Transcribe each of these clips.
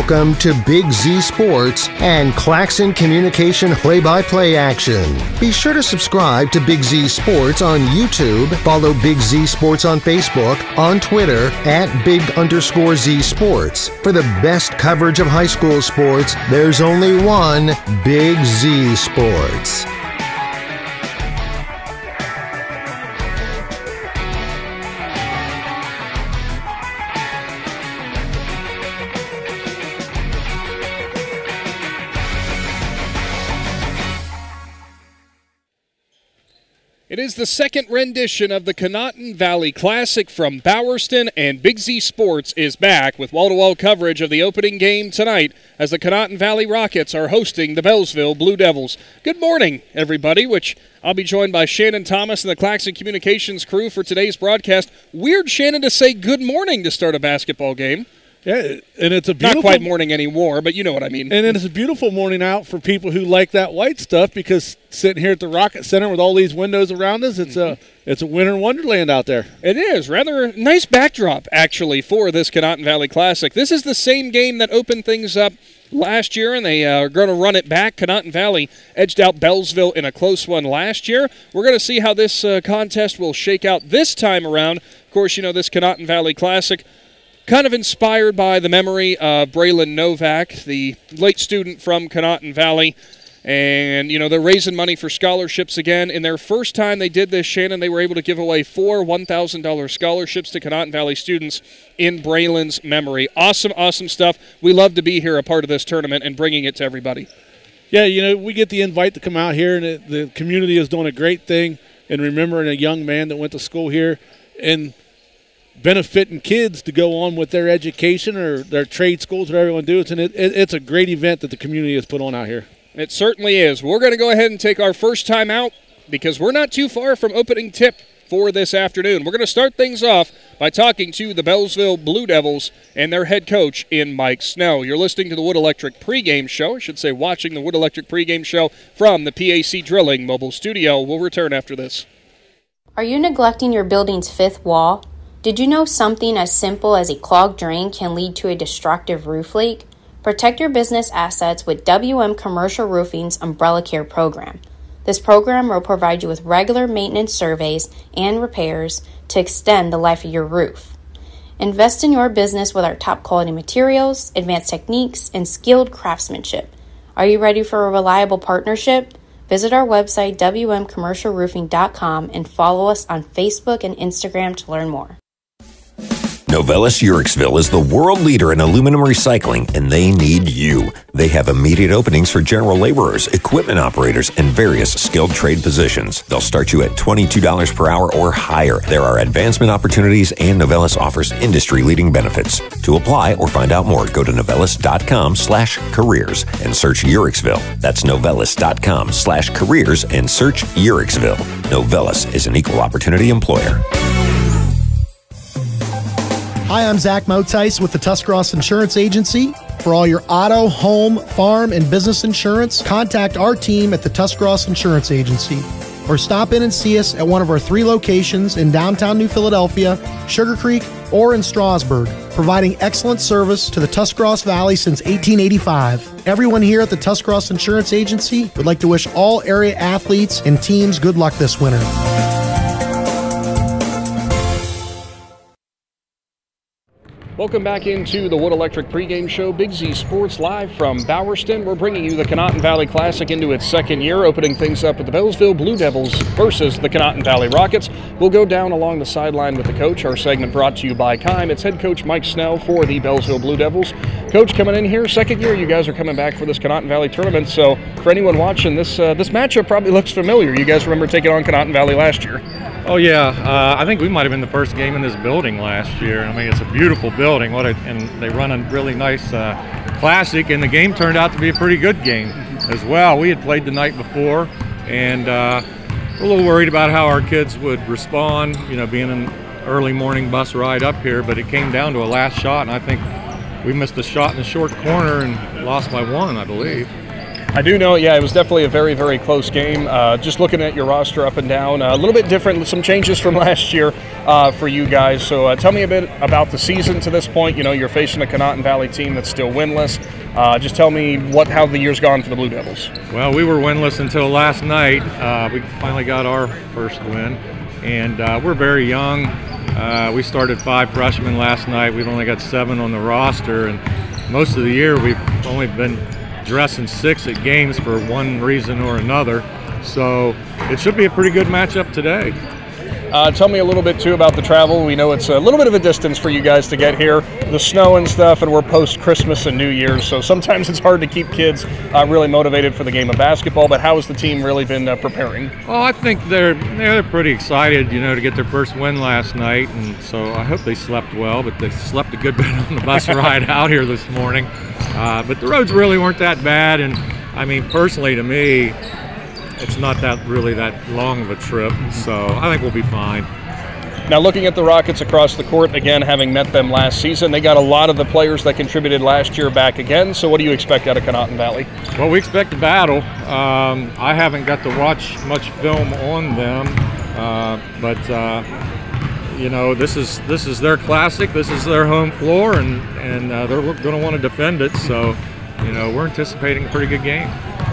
Welcome to Big Z Sports and Claxon Communication play by play action. Be sure to subscribe to Big Z Sports on YouTube, follow Big Z Sports on Facebook, on Twitter at Big underscore Z Sports. For the best coverage of high school sports, there's only one Big Z Sports. The second rendition of the Conotton Valley Classic from Bowerston, and Big Z Sports is back with wall to wall coverage of the opening game tonight as the Conotton Valley Rockets are hosting the Beallsville Blue Devils. Good morning, everybody, which I'll be joined by Shannon Thomas and the Claxon Communications crew for today's broadcast. Weird, Shannon, to say good morning to start a basketball game. Yeah, and it's a beautiful Not quite morning anymore, but you know what I mean. And it's a beautiful morning out for people who like that white stuff because sitting here at the Rocket Center with all these windows around us, it's mm-hmm. a it's a winter wonderland out there. It is rather nice backdrop actually for this Conotton Valley Classic. This is the same game that opened things up last year, and they uh, are going to run it back. Conotton Valley edged out Beallsville in a close one last year. We're going to see how this uh, contest will shake out this time around. Of course, you know this Conotton Valley Classic kind of inspired by the memory of Braylon Novak, the late student from Conotton Valley. And, you know, they're raising money for scholarships again. In their first time they did this, Shannon, they were able to give away four $1,000 scholarships to Conotton Valley students in Braylon's memory. Awesome, awesome stuff. We love to be here a part of this tournament and bringing it to everybody. Yeah, you know, we get the invite to come out here, and the community is doing a great thing in remembering a young man that went to school here. And benefiting kids to go on with their education or their trade schools, whatever everyone do. It's, it, it's a great event that the community has put on out here. It certainly is. We're going to go ahead and take our first time out because we're not too far from opening tip for this afternoon. We're going to start things off by talking to the Beallsville Blue Devils and their head coach in Mike Snow. You're listening to the Wood Electric pregame show. I should say watching the Wood Electric pregame show from the PAC Drilling mobile studio. We'll return after this. Are you neglecting your building's fifth wall? Did you know something as simple as a clogged drain can lead to a destructive roof leak? Protect your business assets with WM Commercial Roofing's Umbrella Care program. This program will provide you with regular maintenance surveys and repairs to extend the life of your roof. Invest in your business with our top quality materials, advanced techniques, and skilled craftsmanship. Are you ready for a reliable partnership? Visit our website, wmcommercialroofing.com, and follow us on Facebook and Instagram to learn more. Novelis Uhrichsville is the world leader in aluminum recycling, and they need you. They have immediate openings for general laborers, equipment operators, and various skilled trade positions. They'll start you at $22 per hour or higher. There are advancement opportunities, and Novelis offers industry-leading benefits. To apply or find out more, go to novelis.com slash careers and search Uhrichsville. That's novelis.com slash careers and search Uhrichsville. Novelis is an equal opportunity employer. Hi, I'm Zach Motice with the Tuscarawas Insurance Agency. For all your auto, home, farm, and business insurance, contact our team at the Tuscarawas Insurance Agency or stop in and see us at one of our three locations in downtown New Philadelphia, Sugarcreek, or in Strasburg, providing excellent service to the Tuscarawas Valley since 1885. Everyone here at the Tuscarawas Insurance Agency would like to wish all area athletes and teams good luck this winter. Welcome back into the Wood Electric pregame show. Big Z Sports live from Bowerston. We're bringing you the Conotton Valley Classic into its second year, opening things up with the Beallsville Blue Devils versus the Conotton Valley Rockets. We'll go down along the sideline with the coach. Our segment brought to you by Keim. It's head coach Mike Snell for the Beallsville Blue Devils. Coach, coming in here, second year, you guys are coming back for this Conotton Valley tournament. So, for anyone watching, this uh, this matchup probably looks familiar. You guys remember taking on Conotton Valley last year? Oh yeah, uh, I think we might have been the first game in this building last year. I mean, it's a beautiful building. What a, and they run a really nice uh, classic, and the game turned out to be a pretty good game as well. We had played the night before, and uh, we're a little worried about how our kids would respond. You know, being an early morning bus ride up here, but it came down to a last shot, and I think we missed a shot in the short corner and lost by one, I believe. I do know, yeah, it was definitely a very, very close game. Uh, just looking at your roster up and down, uh, a little bit different, some changes from last year uh, for you guys. So uh, tell me a bit about the season to this point. You know, you're facing a Conotton Valley team that's still winless. Uh, just tell me what how the year's gone for the Blue Devils. Well, we were winless until last night. Uh, we finally got our first win, and we're very young. we started five freshmen last night. We've only got seven on the roster, and most of the year we've only been dressing six at games for one reason or another. So it should be a pretty good matchup today. Uh, tell me a little bit too about the travel. We know it's a little bit of a distance for you guys to get here, the snow and stuff, and we're post Christmas and New Year's, so sometimes it's hard to keep kids uh, really motivated for the game of basketball. But how has the team really been uh, preparing? Well, I think they're they're pretty excited, you know, to get their first win last night, and so I hope they slept well. But they slept a good bit on the bus ride out here this morning. Uh, but the roads really weren't that bad, and I mean, personally, to me, it's not that really that long of a trip, so I think we'll be fine. Now, looking at the Rockets across the court, again, having met them last season, they got a lot of the players that contributed last year back again. So, what do you expect out of Conotton Valley? Well, we expect a battle. Um, I haven't got to watch much film on them, uh, but uh, you know, this is this is their classic. This is their home floor, and and uh, they're going to want to defend it. So, you know, we're anticipating a pretty good game.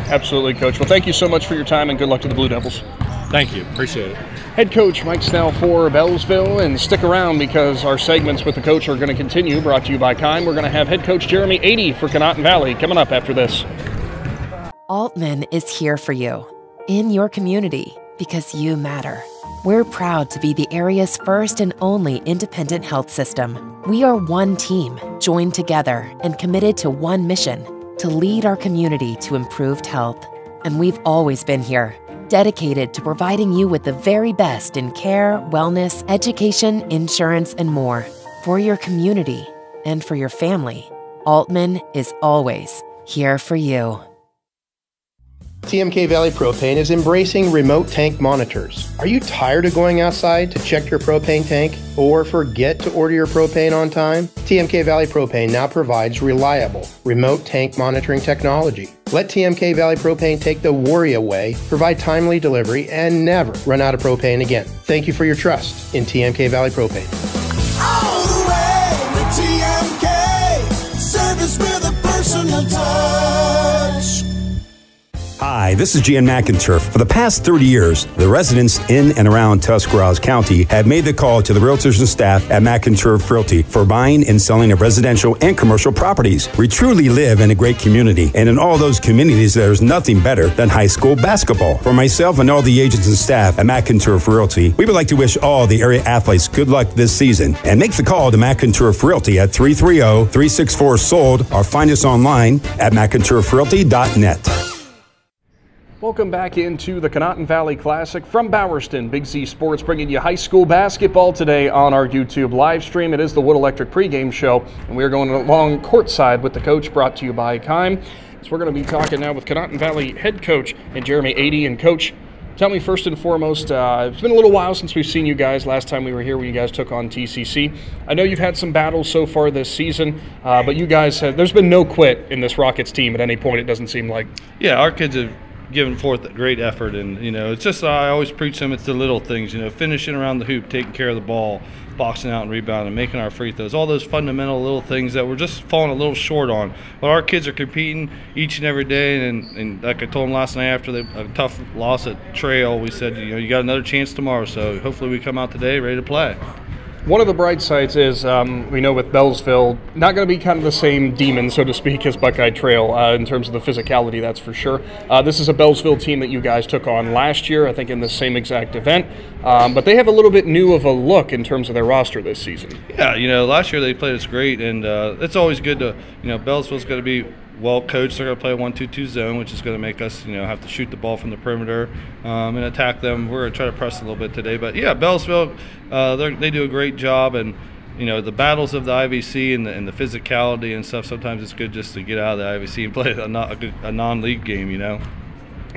Absolutely, Coach. Well, thank you so much for your time and good luck to the Blue Devils. Thank you. Appreciate it. Head coach Mike Snell for Beallsville, and stick around because our segments with the coach are going to continue. Brought to you by Keim. We're going to have head coach Jeremy 80 for Conotton Valley coming up after this. Aultman is here for you, in your community, because you matter. We're proud to be the area's first and only independent health system. We are one team, joined together and committed to one mission to lead our community to improved health. And we've always been here, dedicated to providing you with the very best in care, wellness, education, insurance, and more for your community and for your family. Aultman is always here for you. TMK Valley Propane is embracing remote tank monitors. Are you tired of going outside to check your propane tank or forget to order your propane on time? TMK Valley Propane now provides reliable remote tank monitoring technology. Let TMK Valley Propane take the worry away, provide timely delivery, and never run out of propane again. Thank you for your trust in TMK Valley Propane. All the way with TMK, service with a personal touch. Hi, this is Jan McInturf. For the past 30 years, the residents in and around Tuscarawas County have made the call to the realtors and staff at McInturf Realty for buying and selling of residential and commercial properties. We truly live in a great community, and in all those communities, there's nothing better than high school basketball. For myself and all the agents and staff at McInturf Realty, we would like to wish all the area athletes good luck this season and make the call to McInturf Realty at 330 364 SOLD or find us online at McInturfRealty.net. Welcome back into the Conotton Valley Classic from Bowerston. Big Z Sports bringing you high school basketball today on our YouTube live stream. It is the Wood Electric pregame show, and we are going along courtside with the coach brought to you by Keim. So we're going to be talking now with Conotton Valley head coach and Jeremy 80. And coach, tell me first and foremost, uh, it's been a little while since we've seen you guys. Last time we were here when you guys took on TCC. I know you've had some battles so far this season, uh, but you guys have, there's been no quit in this Rockets team at any point, it doesn't seem like. Yeah, our kids have given forth a great effort, and you know, it's just I always preach them. It's the little things, you know, finishing around the hoop, taking care of the ball, boxing out and rebounding, making our free throws, all those fundamental little things that we're just falling a little short on. But our kids are competing each and every day, and, and like I told them last night after the, a tough loss at Trail, we said, you know, you got another chance tomorrow, so hopefully we come out today ready to play. One of the bright sides is um, we know with Beallsville, not going to be kind of the same demon, so to speak, as Buckeye Trail uh, in terms of the physicality, that's for sure. Uh, this is a Beallsville team that you guys took on last year, I think, in the same exact event. Um, but they have a little bit new of a look in terms of their roster this season. Yeah, you know, last year they played us great, and uh, it's always good to, you know, Beallsville's going to be well coached. They're going to play a one-two-two zone, which is going to make us, you know, have to shoot the ball from the perimeter um, and attack them. We're going to try to press a little bit today, but yeah, Beallsville, uh, they do a great job, and you know the battles of the IVC and the, and the physicality and stuff. Sometimes it's good just to get out of the IVC and play a, a non-league game, you know.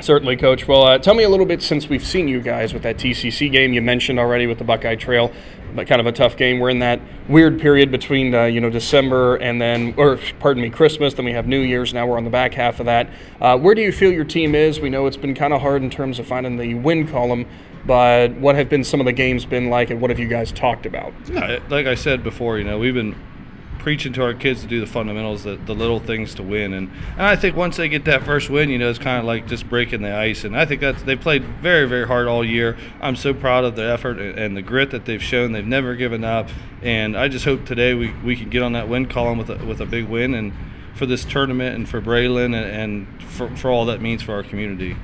Certainly, Coach. Well, uh, tell me a little bit since we've seen you guys with that TCC game you mentioned already with the Buckeye Trail. but kind of a tough game. We're in that weird period between uh, you know December and then, or pardon me, Christmas. Then we have New Year's. Now we're on the back half of that. Uh, where do you feel your team is? We know it's been kind of hard in terms of finding the win column. But what have been some of the games been like, and what have you guys talked about? Yeah, like I said before, you know, we've been preaching to our kids to do the fundamentals, the, the little things to win. And, and I think once they get that first win, you know, it's kind of like just breaking the ice. And I think that's they played very, very hard all year. I'm so proud of the effort and the grit that they've shown. They've never given up. And I just hope today we, we can get on that win column with a, with a big win and for this tournament and for Braylon and, and for, for all that means for our community.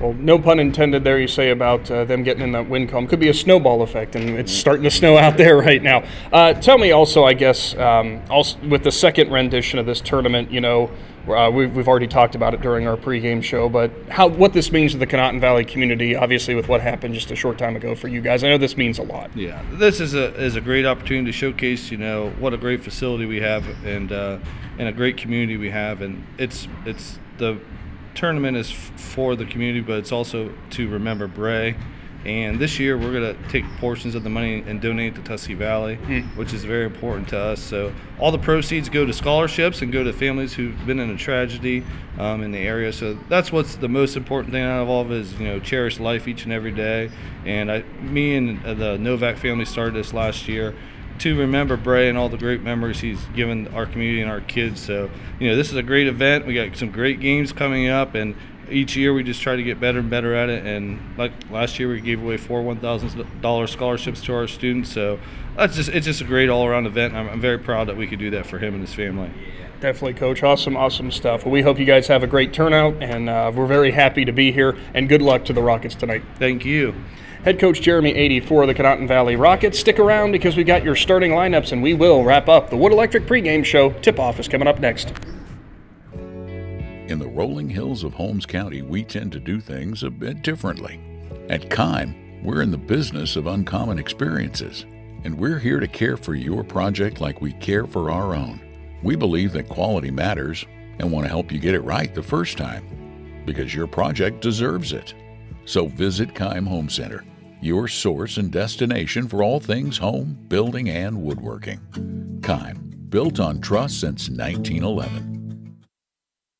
Well, no pun intended there, you say about uh, them getting in that wind column. Could be a snowball effect, and it's starting to snow out there right now. Uh, tell me also, I guess, um, also with the second rendition of this tournament, you know, uh, we've, we've already talked about it during our pregame show, but how what this means to the Conotton Valley community, obviously, with what happened just a short time ago for you guys. I know this means a lot. Yeah, this is a is a great opportunity to showcase, you know, what a great facility we have and uh, and a great community we have, and it's it's the tournament is f- for the community, but it's also to remember Bray. And this year, we're going to take portions of the money and donate to Tuskegee Valley, which is very important to us. So, all the proceeds go to scholarships and go to families who've been in a tragedy um, in the area. So, that's what's the most important thing out of all of it is, you know, cherish life each and every day. And I, me and the Novak family started this last year to remember Bray and all the great memories he's given our community and our kids. So, you know, this is a great event. We got some great games coming up, and each year we just try to get better and better at it. And like last year, we gave away four one thousand dollar scholarships to our students. So that's just it's just a great all around event. I'm, I'm very proud that we could do that for him and his family. Definitely, Coach. Awesome, awesome stuff. Well, we hope you guys have a great turnout, and uh, we're very happy to be here. And good luck to the Rockets tonight. Thank you. Head coach Jeremy 84 of the Conotton Valley Rockets. Stick around because we got your starting lineups, and we will wrap up the Wood Electric pregame show. Tip off is coming up next. In the rolling hills of Holmes County, we tend to do things a bit differently. At Keim, we're in the business of uncommon experiences, and we're here to care for your project like we care for our own. We believe that quality matters and want to help you get it right the first time because your project deserves it. So visit Keim Home Center, your source and destination for all things home, building, and woodworking. Keim, built on trust since 1911.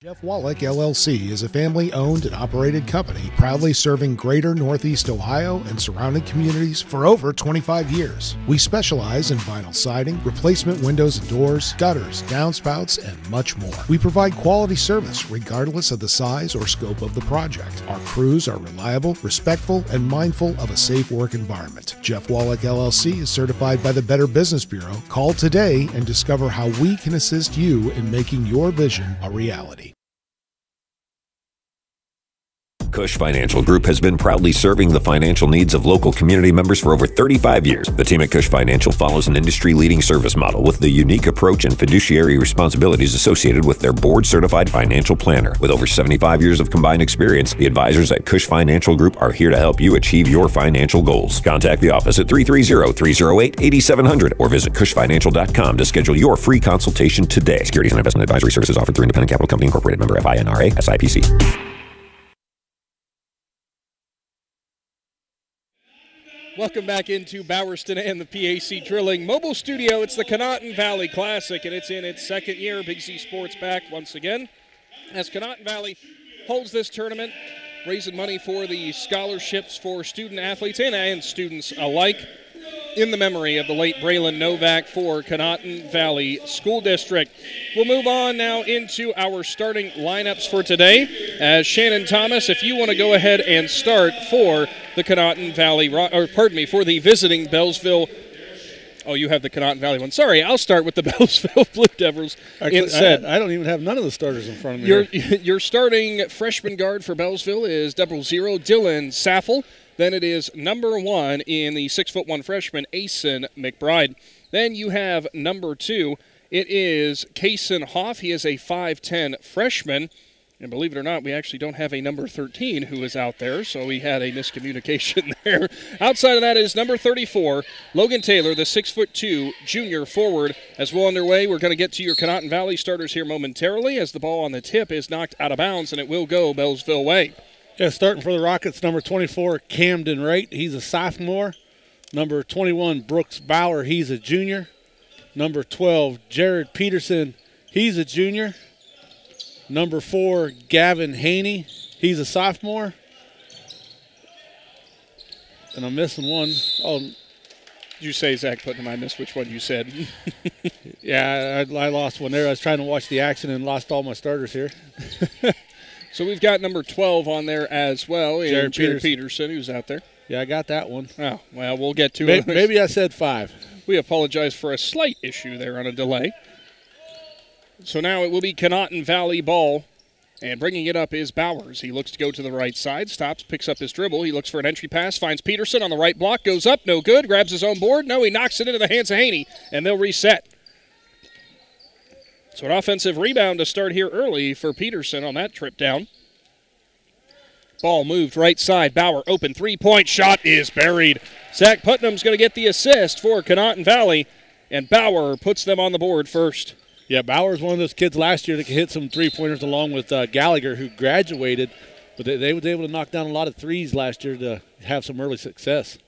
Jeff Wallach LLC is a family owned and operated company proudly serving greater Northeast Ohio and surrounding communities for over 25 years. We specialize in vinyl siding, replacement windows and doors, gutters, downspouts, and much more. We provide quality service regardless of the size or scope of the project. Our crews are reliable, respectful, and mindful of a safe work environment. Jeff Wallach LLC is certified by the Better Business Bureau. Call today and discover how we can assist you in making your vision a reality. Cush Financial Group has been proudly serving the financial needs of local community members for over 35 years. The team at Cush Financial follows an industry leading service model with the unique approach and fiduciary responsibilities associated with their board certified financial planner. With over 75 years of combined experience, the advisors at Cush Financial Group are here to help you achieve your financial goals. Contact the office at 330 308 8700 or visit cushfinancial.com to schedule your free consultation today. Securities and investment advisory services offered through Independent Capital Company Incorporated member FINRA SIPC. Welcome back into Bowerston and the PAC Drilling Mobile Studio. It's the Conotton Valley Classic, and it's in its second year. Big Z Sports back once again as Conotton Valley holds this tournament, raising money for the scholarships for student athletes and, and students alike in the memory of the late Braylon Novak for Conotton Valley School District. We'll move on now into our starting lineups for today. As Shannon Thomas, if you want to go ahead and start for the Conotton Valley, or pardon me, for the visiting Beallsville. Oh, you have the Conotton Valley one. Sorry, I'll start with the Beallsville Blue Devils Actually, instead. I, I don't even have none of the starters in front of me. Your, your starting freshman guard for Beallsville is double zero Dylan Saffel. Then it is number one in the six foot one freshman, Asen McBride. Then you have number two. It is Kaysen Hoff. He is a 5'10 freshman. And believe it or not, we actually don't have a number 13 who is out there, so we had a miscommunication there. Outside of that is number 34, Logan Taylor, the six foot two junior forward. As well underway, we're going to get to your Conotton Valley starters here momentarily as the ball on the tip is knocked out of bounds, and it will go Beallsville way. Yeah, starting for the Rockets, number 24, Camden Wright. He's a sophomore. Number 21, Brooks Bauer, he's a junior. Number 12, Jared Peterson, he's a junior. Number four, Gavin Haney, he's a sophomore. And I'm missing one. Oh, you say Zach Putnam? I missed which one you said. yeah, I, I lost one there. I was trying to watch the action and lost all my starters here. so we've got number 12 on there as well, Jared Peterson. Peterson, who's out there. Yeah, I got that one. Oh, well, we'll get to May- it. Maybe I said five. We apologize for a slight issue there on a delay. So now it will be Conotton Valley ball. And bringing it up is Bowers. He looks to go to the right side, stops, picks up his dribble. He looks for an entry pass, finds Peterson on the right block, goes up, no good, grabs his own board. No, he knocks it into the hands of Haney, and they'll reset. So an offensive rebound to start here early for Peterson on that trip down. Ball moved right side. Bauer open three point shot is buried. Zach Putnam's going to get the assist for Conotton Valley, and Bauer puts them on the board first. Yeah, Bauer's one of those kids last year that could hit some three pointers along with uh, Gallagher, who graduated, but they, they was able to knock down a lot of threes last year to have some early success.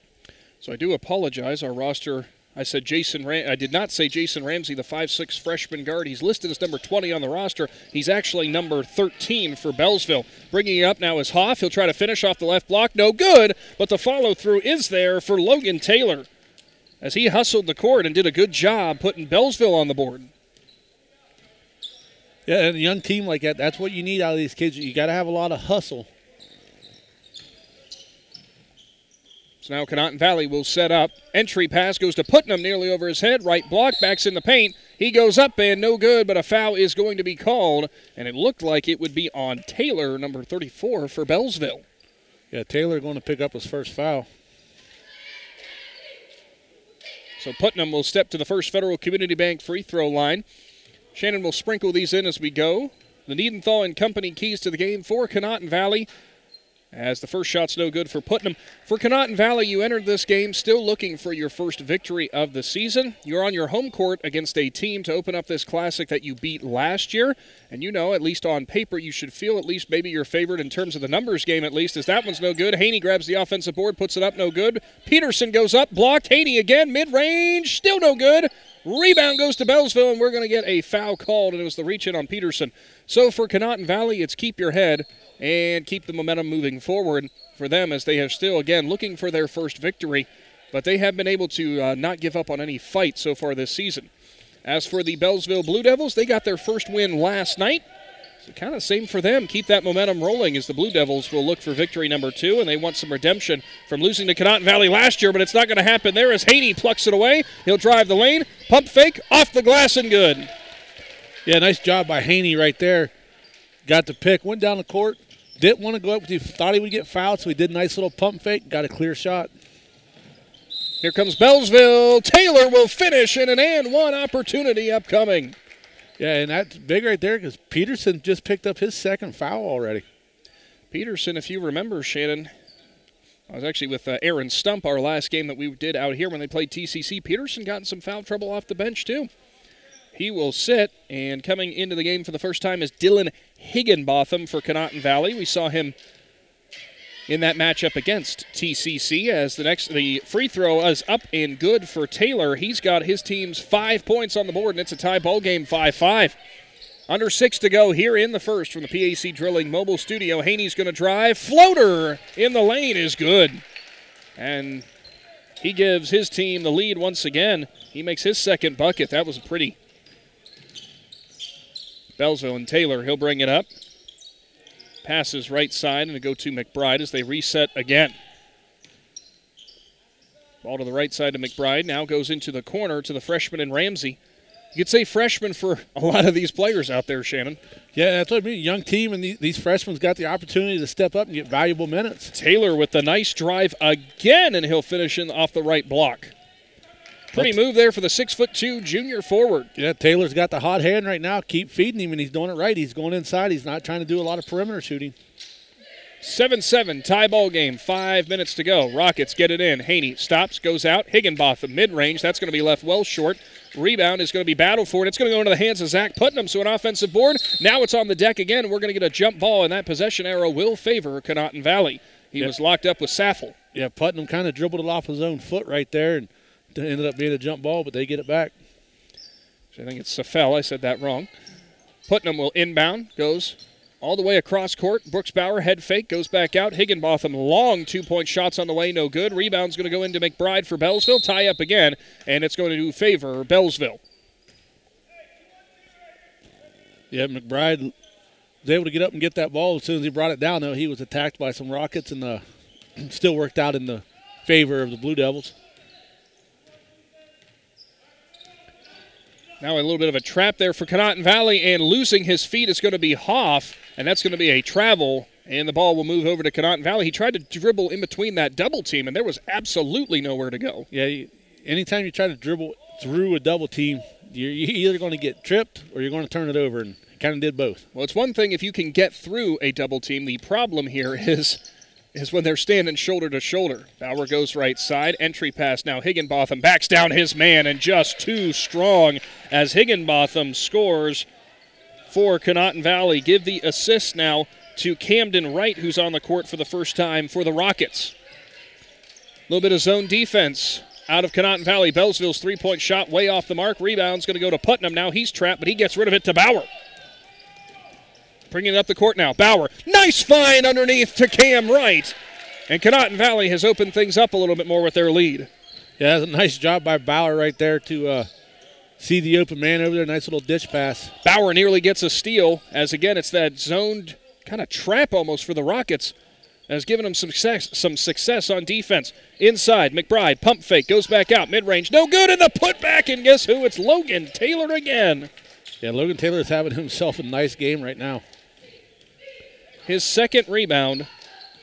So I do apologize. Our roster, I said Jason. Ram- I did not say Jason Ramsey, the five-six freshman guard. He's listed as number 20 on the roster. He's actually number 13 for Beallsville. Bringing it up now is Hoff. He'll try to finish off the left block. No good, but the follow-through is there for Logan Taylor, as he hustled the court and did a good job putting Beallsville on the board. Yeah, and a young team like that, that's what you need out of these kids. You got to have a lot of hustle. So now Conotton Valley will set up. Entry pass goes to Putnam nearly over his head. Right block, backs in the paint. He goes up and no good, but a foul is going to be called. And it looked like it would be on Taylor, number 34 for Beallsville. Yeah, Taylor going to pick up his first foul. So Putnam will step to the first Federal Community Bank free throw line. Shannon will sprinkle these in as we go. The Needenthal and Company keys to the game for Conotton Valley. As the first shot's no good for Putnam. For Conotton Valley, you entered this game still looking for your first victory of the season. You're on your home court against a team to open up this classic that you beat last year. And you know, at least on paper, you should feel at least maybe your favorite in terms of the numbers game, at least, as that one's no good. Haney grabs the offensive board, puts it up, no good. Peterson goes up, blocked. Haney again, mid range, still no good. Rebound goes to Beallsville, and we're going to get a foul called, and it was the reach in on Peterson. So for Conotton Valley, it's keep your head and keep the momentum moving forward for them as they have still, again, looking for their first victory, but they have been able to uh, not give up on any fight so far this season. As for the Beallsville Blue Devils, they got their first win last night. So kind of same for them. Keep that momentum rolling as the Blue Devils will look for victory number two, and they want some redemption from losing to Conotton Valley last year, but it's not going to happen there as Haney plucks it away. He'll drive the lane, pump fake, off the glass and good. Yeah, nice job by Haney right there. Got the pick, went down the court, didn't want to go up because he thought he would get fouled, so he did a nice little pump fake, got a clear shot. Here comes Beallsville. Taylor will finish in an and one opportunity upcoming. Yeah, and that's big right there because Peterson just picked up his second foul already. Peterson, if you remember, Shannon, I was actually with uh, Aaron Stump our last game that we did out here when they played TCC. Peterson got in some foul trouble off the bench, too. He will sit, and coming into the game for the first time is Dylan Higginbotham for Conotton Valley. We saw him in that matchup against TCC as the next the free throw is up and good for Taylor. He's got his team's five points on the board, and it's a tie ball game, 5-5. Under six to go here in the first from the PAC Drilling Mobile Studio. Haney's going to drive. Floater in the lane is good. And he gives his team the lead once again. He makes his second bucket. That was a pretty. Beallsville and Taylor, he'll bring it up. Passes right side and go to McBride as they reset again. Ball to the right side to McBride. Now goes into the corner to the freshman and Ramsey. You could say freshman for a lot of these players out there, Shannon. Yeah, that's what I mean. Young team, and these, these freshmen got the opportunity to step up and get valuable minutes. Taylor with the nice drive again, and he'll finish in off the right block. Pretty move there for the six foot two junior forward. Yeah, Taylor's got the hot hand right now. Keep feeding him, and he's doing it right. He's going inside. He's not trying to do a lot of perimeter shooting. 7 7, tie ball game, five minutes to go. Rockets get it in. Haney stops, goes out. Higginbotham mid range. That's going to be left well short. Rebound is going to be battled for, and it's going to go into the hands of Zach Putnam. So an offensive board. Now it's on the deck again. We're going to get a jump ball, and that possession arrow will favor Connaughton Valley. He Yeah. was locked up with Saffel. Yeah, Putnam kind of dribbled it off his own foot right there, and it ended up being a jump ball, but they get it back. I think it's Safel. I said that wrong. Putnam will inbound, goes all the way across court. Brooks Bauer head fake goes back out. Higginbotham long two point shots on the way, no good. Rebound's going to go into McBride for Beallsville. Tie up again, and it's going to do favor Beallsville. Yeah, McBride was able to get up and get that ball as soon as he brought it down. Though he was attacked by some Rockets and uh, still worked out in the favor of the Blue Devils. Now a little bit of a trap there for Conotton Valley, and losing his feet is going to be Hoff, and that's going to be a travel, and the ball will move over to Conotton Valley. He tried to dribble in between that double team, and there was absolutely nowhere to go. Yeah, anytime you try to dribble through a double team, you're, you're either going to get tripped or you're going to turn it over, and kind of did both. Well, it's one thing if you can get through a double team. The problem here is is when they're standing shoulder to shoulder. Bauer goes right side. Entry pass now. Higginbotham backs down his man and just too strong as Higginbotham scores for Conotton Valley. Give the assist now to Camden Wright, who's on the court for the first time for the Rockets. A little bit of zone defense out of Conotton Valley. Beallsville's three point shot way off the mark. Rebound's going to go to Putnam. Now he's trapped, but he gets rid of it to Bauer. Bringing it up the court now. Bauer. Nice find underneath to Cam Wright. And Conotton Valley has opened things up a little bit more with their lead. Yeah, that's a nice job by Bauer right there to uh, see the open man over there. Nice little ditch pass. Bauer nearly gets a steal, as again, it's that zoned kind of trap almost for the Rockets. Has given them some success, some success on defense. Inside, McBride, pump fake, goes back out, mid range, no good, in the putback, and guess who? It's Logan Taylor again. Yeah, Logan Taylor is having himself a nice game right now his second rebound,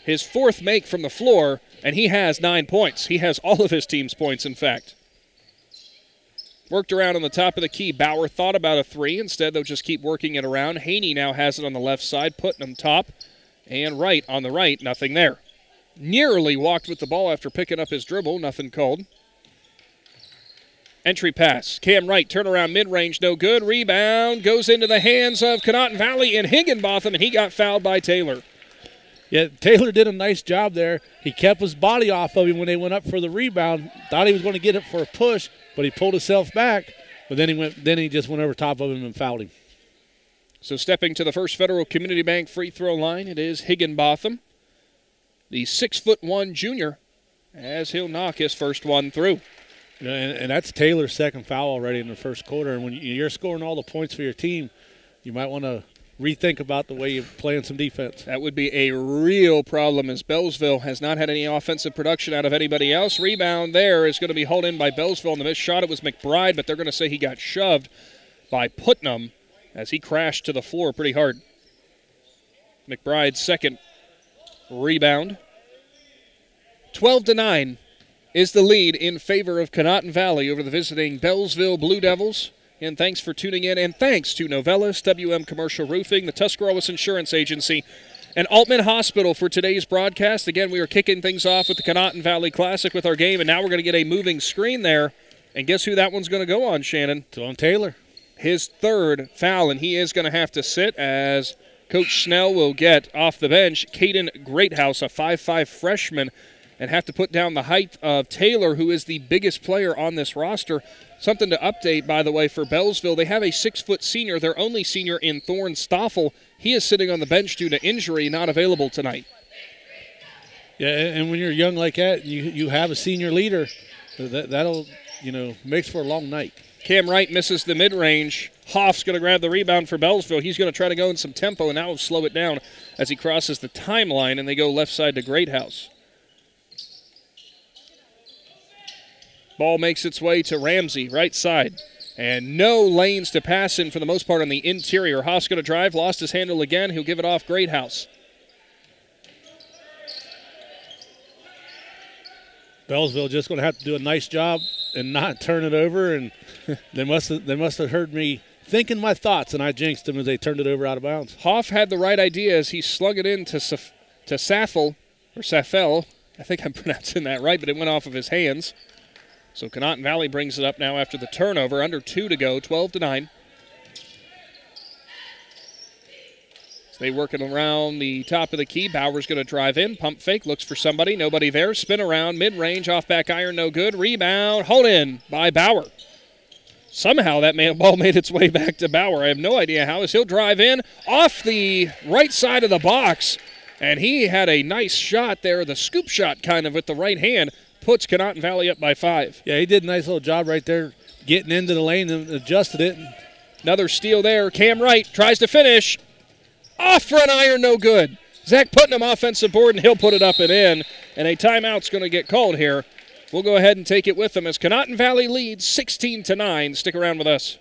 his fourth make from the floor, and he has nine points. He has all of his team's points, in fact. Worked around on the top of the key. Bauer thought about a three. Instead, they'll just keep working it around. Haney now has it on the left side, putting Putnam top, and right on the right. Nothing there. Nearly walked with the ball after picking up his dribble. Nothing called. Entry pass. Cam Wright, turnaround mid range, no good. Rebound goes into the hands of Conotton Valley and Higginbotham, and he got fouled by Taylor. Yeah, Taylor did a nice job there. He kept his body off of him when they went up for the rebound. Thought he was going to get it for a push, but he pulled himself back. But then he went. Then he just went over top of him and fouled him. So stepping to the first Federal Community Bank free throw line, it is Higginbotham, the six foot one junior, as he'll knock his first one through. You know, and, and, that's Taylor's second foul already in the first quarter. And when you're scoring all the points for your team, you might want to rethink about the way you're playing some defense. That would be a real problem as Beallsville has not had any offensive production out of anybody else. Rebound there is going to be hauled in by Beallsville. And the missed shot, it was McBride, but they're going to say he got shoved by Putnam as he crashed to the floor pretty hard. McBride's second rebound. 12 to 9 is the lead in favor of Conotton Valley over the visiting Beallsville Blue Devils. And thanks for tuning in, and thanks to Novelis, WM Commercial Roofing, the Tuscarawas Insurance Agency, and Aultman Hospital for today's broadcast. Again, we are kicking things off with the Conotton Valley Classic with our game, and now we're going to get a moving screen there. And guess who that one's going to go on, Shannon? It's on Taylor. His third foul, and he is going to have to sit as Coach Snell will get off the bench. Caden Greathouse, a 5'5 freshman and have to put down the height of Taylor, who is the biggest player on this roster. Something to update, by the way, for Beallsville. They have a six foot senior, their only senior in Thorne Stoffel. He is sitting on the bench due to injury, not available tonight. Yeah, and when you're young like that, you you have a senior leader. That that'll you know makes for a long night. Cam Wright misses the mid range. Hoff's going to grab the rebound for Beallsville. He's going to try to go in some tempo, and now will slow it down as he crosses the timeline, and they go left side to Greathouse. Ball makes its way to Ramsey, right side. And no lanes to pass in for the most part on the interior. Haas going to drive, lost his handle again. He'll give it off Great House. Beallsville just going to have to do a nice job and not turn it over. And they must have, they must have heard me thinking my thoughts, and I jinxed them as they turned it over out of bounds. Hoff had the right idea as he slung it in to, Saf- to Saffel, or Saffel. I think I'm pronouncing that right, but it went off of his hands. So Conotton Valley brings it up now after the turnover. Under two to go, 12 to 9. As they working around the top of the key. Bauer's going to drive in. Pump fake. Looks for somebody. Nobody there. Spin around. Mid range. Off back iron. No good. Rebound. Hold in by Bauer. Somehow that man, ball made its way back to Bauer. I have no idea how. As he'll drive in off the right side of the box. And he had a nice shot there, the scoop shot kind of with the right hand, puts Conotton Valley up by five. Yeah, he did a nice little job right there getting into the lane and adjusted it. Another steal there. Cam Wright tries to finish. Off for an iron, no good. Zach Putnam offensive board, and he'll put it up and in. And a timeout's going to get called here. We'll go ahead and take it with them as Conotton Valley leads 16 to 9. Stick around with us.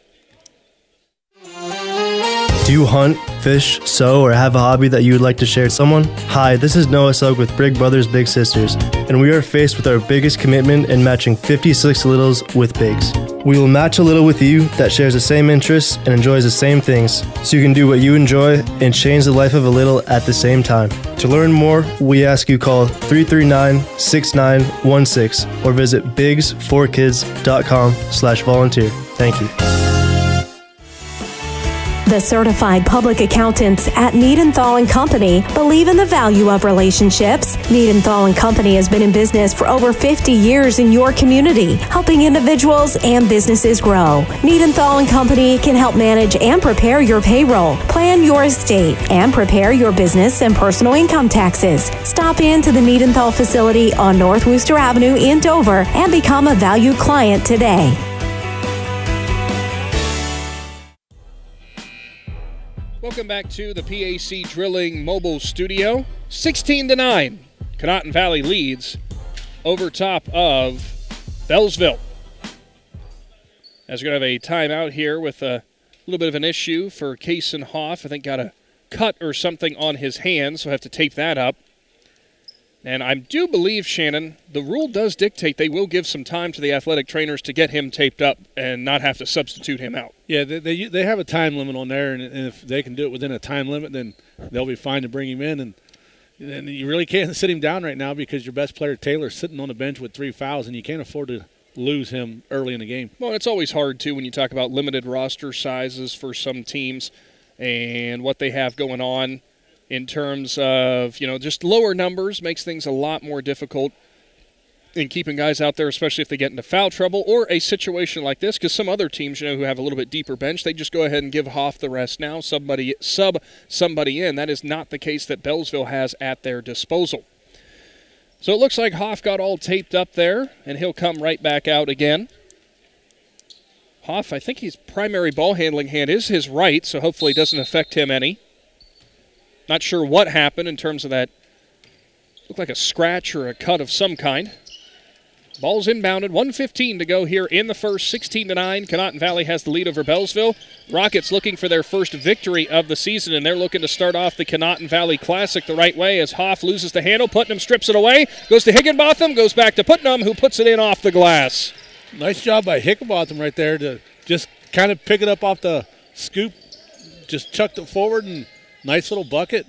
Do you hunt, fish, sew, or have a hobby that you would like to share with someone? Hi, this is Noah Sugg with Big Brothers Big Sisters, and we are faced with our biggest commitment in matching 56 littles with bigs. We will match a little with you that shares the same interests and enjoys the same things, so you can do what you enjoy and change the life of a little at the same time. To learn more, we ask you call 339-6916 or visit bigs4kids.com slash volunteer. Thank you. The certified public accountants at Needenthal and Company believe in the value of relationships. Needenthal and Company has been in business for over 50 years in your community, helping individuals and businesses grow. Needenthal and Company can help manage and prepare your payroll, plan your estate, and prepare your business and personal income taxes. Stop in to the Needenthal facility on North Worcester Avenue in Dover and become a valued client today. Welcome back to the PAC Drilling Mobile Studio. 16 to 9. Conotton Valley leads over top of Beallsville. As we're going to have a timeout here with a little bit of an issue for Kason Hoff. I think got a cut or something on his hand, so I have to tape that up. And I do believe, Shannon, the rule does dictate they will give some time to the athletic trainers to get him taped up and not have to substitute him out. Yeah, they, they, they have a time limit on there, and, if they can do it within a time limit, then they'll be fine to bring him in. And, and you really can't sit him down right now because your best player, Taylor's sitting on the bench with three fouls, and you can't afford to lose him early in the game. Well, it's always hard, too, when you talk about limited roster sizes for some teams and what they have going on in terms of, you know, just lower numbers makes things a lot more difficult in keeping guys out there, especially if they get into foul trouble or a situation like this. Because some other teams, you know, who have a little bit deeper bench, they just go ahead and give Hoff the rest now. Somebody sub somebody in. That is not the case that Beallsville has at their disposal. So it looks like Hoff got all taped up there, and he'll come right back out again. Hoff, I think his primary ball handling hand is his right, so hopefully it doesn't affect him any. Not sure what happened in terms of that. Looked like a scratch or a cut of some kind. Ball's inbounded. 115 to go here in the first. 16 to 9. Conotton Valley has the lead over Beallsville. Rockets looking for their first victory of the season, and they're looking to start off the Conotton Valley Classic the right way as Hoff loses the handle. Putnam strips it away. Goes to Higginbotham. Goes back to Putnam, who puts it in off the glass. Nice job by Higginbotham right there to just kind of pick it up off the scoop. Just chucked it forward and nice little bucket.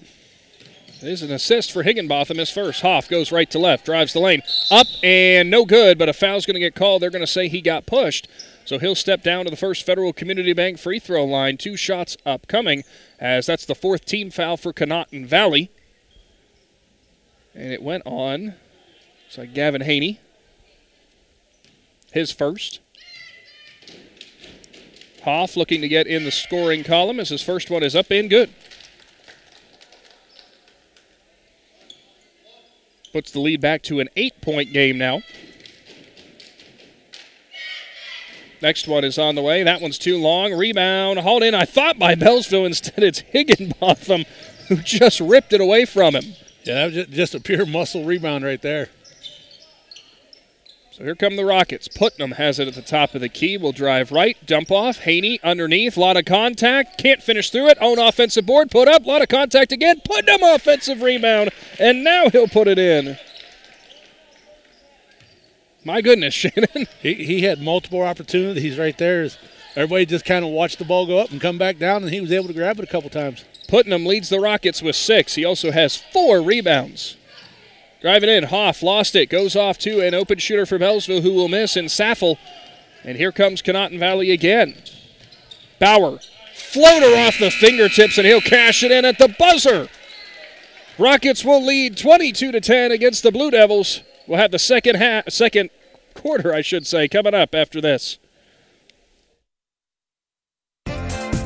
There's an assist for Higginbotham. His first. Hoff goes right to left, drives the lane. Up and no good, but a foul's going to get called. They're going to say he got pushed. So he'll step down to the first Federal Community Bank free throw line. Two shots upcoming, as that's the fourth team foul for Conotton Valley. And it went on. It's like Gavin Haney. His first. Hoff looking to get in the scoring column as his first one is up and good. Puts the lead back to an eight point game now. Next one is on the way. That one's too long. Rebound, hauled in, I thought by Beallsville. Instead, it's Higginbotham who just ripped it away from him. Yeah, that was just a pure muscle rebound right there. So here come the Rockets. Putnam has it at the top of the key. Will drive right, dump off. Haney underneath. Lot of contact. Can't finish through it. Own offensive board. Put up. Lot of contact again. Putnam offensive rebound. And now he'll put it in. My goodness, Shannon. He, he had multiple opportunities right there. Everybody just kind of watched the ball go up and come back down, and he was able to grab it a couple times. Putnam leads the Rockets with six. He also has four rebounds. Driving in, Hoff lost it, goes off to an open shooter for Beallsville who will miss in Saffel. And here comes Conotton Valley again. Bauer floater off the fingertips, and he'll cash it in at the buzzer. Rockets will lead 22 to 10 against the Blue Devils. We'll have the second half, second quarter, I should say, coming up after this.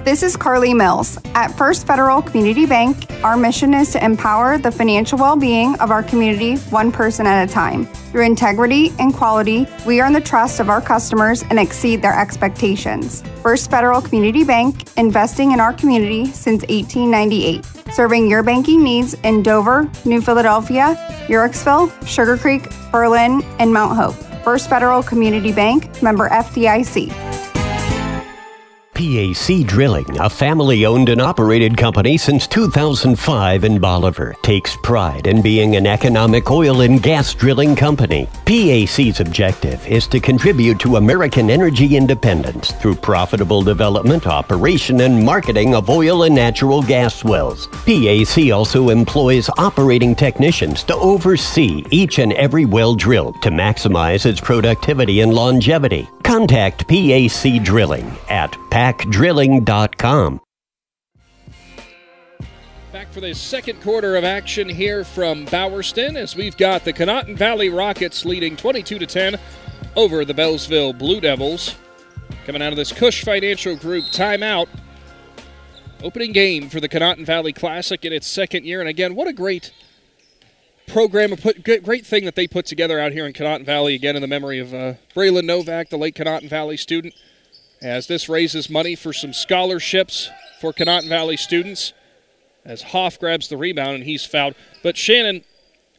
This is Carly Mills. At First Federal Community Bank, our mission is to empower the financial well being of our community one person at a time. Through integrity and quality, we earn the trust of our customers and exceed their expectations. First Federal Community Bank, investing in our community since 1898, serving your banking needs in Dover, New Philadelphia, Yorksville, Sugarcreek, Berlin, and Mount Hope. First Federal Community Bank, member FDIC. PAC Drilling, a family owned and operated company since 2005 in Bolivar, takes pride in being an economic oil and gas drilling company. PAC's objective is to contribute to American energy independence through profitable development, operation, and marketing of oil and natural gas wells. PAC also employs operating technicians to oversee each and every well drilled to maximize its productivity and longevity. Contact PAC Drilling at pacdrilling.com. Back for the second quarter of action here from Bowerston as we've got the Conotton Valley Rockets leading 22 to 10 over the Beallsville Blue Devils. Coming out of this Cush Financial Group timeout. Opening game for the Conotton Valley Classic in its second year. And again, what a great program, a great thing that they put together out here in Conotton Valley, again in the memory of uh, Braylon Novak, the late Conotton Valley student, as this raises money for some scholarships for Conotton Valley students. As Hoff grabs the rebound and he's fouled. But Shannon,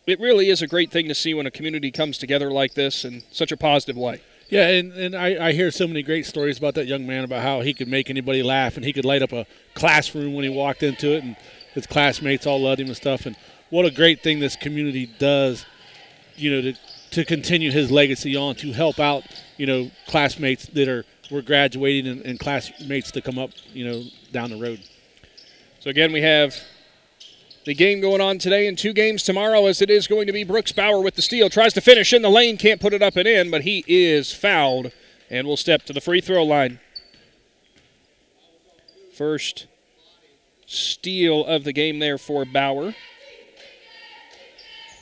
it really is a great thing to see when a community comes together like this in such a positive way. Yeah, and, and I, I hear so many great stories about that young man about how he could make anybody laugh and he could light up a classroom when he walked into it and his classmates all loved him and stuff. And what a great thing this community does, you know, to, to continue his legacy on, to help out, you know, classmates that are were graduating and, and classmates to come up, you know, down the road. So again, we have the game going on today and two games tomorrow as it is going to be Brooks Bauer with the steal. Tries to finish in the lane, can't put it up and in, but he is fouled and will step to the free throw line. First steal of the game there for Bauer.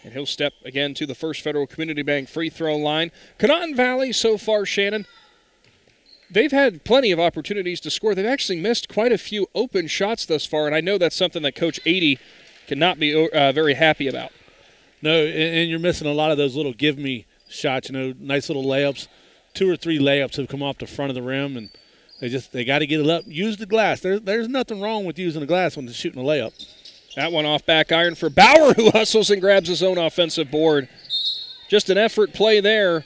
And he'll step again to the First Federal Community Bank free throw line. Conotton Valley so far, Shannon, they've had plenty of opportunities to score. They've actually missed quite a few open shots thus far, and I know that's something that Coach 80 cannot be uh, very happy about. No, and, you're missing a lot of those little give me shots. You know, nice little layups. Two or three layups have come off the front of the rim, and they just they got to get it up. Use the glass. There, there's nothing wrong with using the glass when they're shooting a layup. That one off back iron for Bauer, who hustles and grabs his own offensive board. Just an effort play there.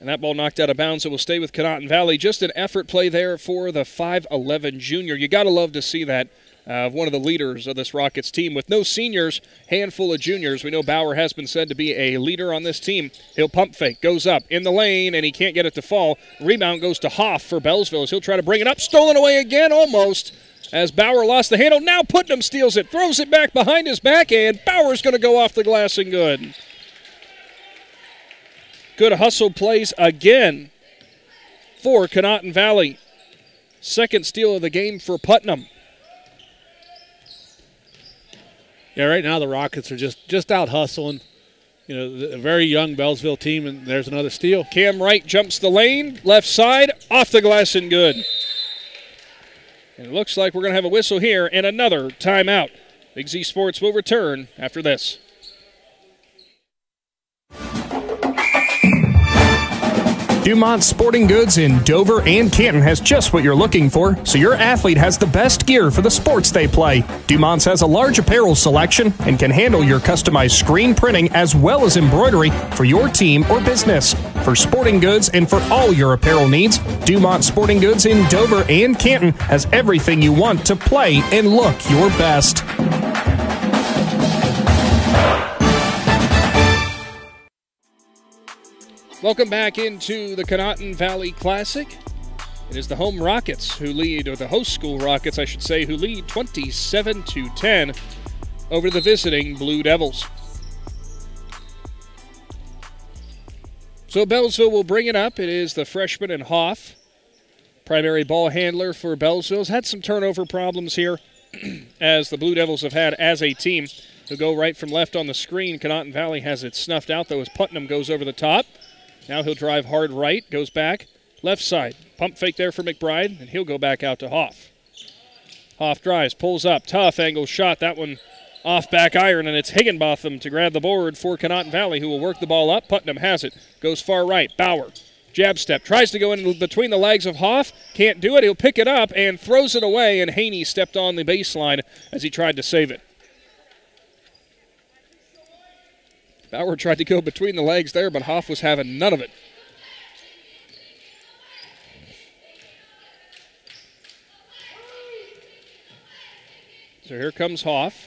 And that ball knocked out of bounds. It will stay with Conotton Valley. Just an effort play there for the 5'11 junior. You got to love to see that of uh, one of the leaders of this Rockets team. With no seniors, handful of juniors. We know Bauer has been said to be a leader on this team. He'll pump fake, goes up in the lane, and he can't get it to fall. Rebound goes to Hoff for Beallsville as he'll try to bring it up. Stolen away again, almost. As Bauer lost the handle, now Putnam steals it, throws it back behind his back, and Bauer's going to go off the glass and good. Good hustle plays again for Conotton Valley. Second steal of the game for Putnam. Yeah, right now the Rockets are just just out hustling. You know, a very young Beallsville team, and there's another steal. Cam Wright jumps the lane, left side, off the glass and good. And it looks like we're going to have a whistle here and another timeout. Big Z Sports will return after this. Dumont Sporting Goods in Dover and Canton has just what you're looking for, so your athlete has the best gear for the sports they play. Dumont's has a large apparel selection and can handle your customized screen printing as well as embroidery for your team or business. For sporting goods and for all your apparel needs, Dumont Sporting Goods in Dover and Canton has everything you want to play and look your best. Welcome back into the Conotton Valley Classic. It is the home Rockets who lead, or the host school Rockets, I should say, who lead 27 to 10 over the visiting Blue Devils. So Beallsville will bring it up. It is the freshman and Hoff. primary ball handler for Beallsville's had some turnover problems here, as the Blue Devils have had as a team. They'll go right from left on the screen. Conotton Valley has it snuffed out, though, as Putnam goes over the top. Now he'll drive hard right, goes back, left side. Pump fake there for McBride, and he'll go back out to Hoff. Hoff drives, pulls up, tough angle shot. That one off back iron, and it's Higginbotham to grab the board for Conotton Valley, who will work the ball up. Putnam has it, goes far right. Bauer, jab step, tries to go in between the legs of Hoff, can't do it. He'll pick it up and throws it away, and Haney stepped on the baseline as he tried to save it. Bauer tried to go between the legs there, but Hoff was having none of it. So here comes Hoff.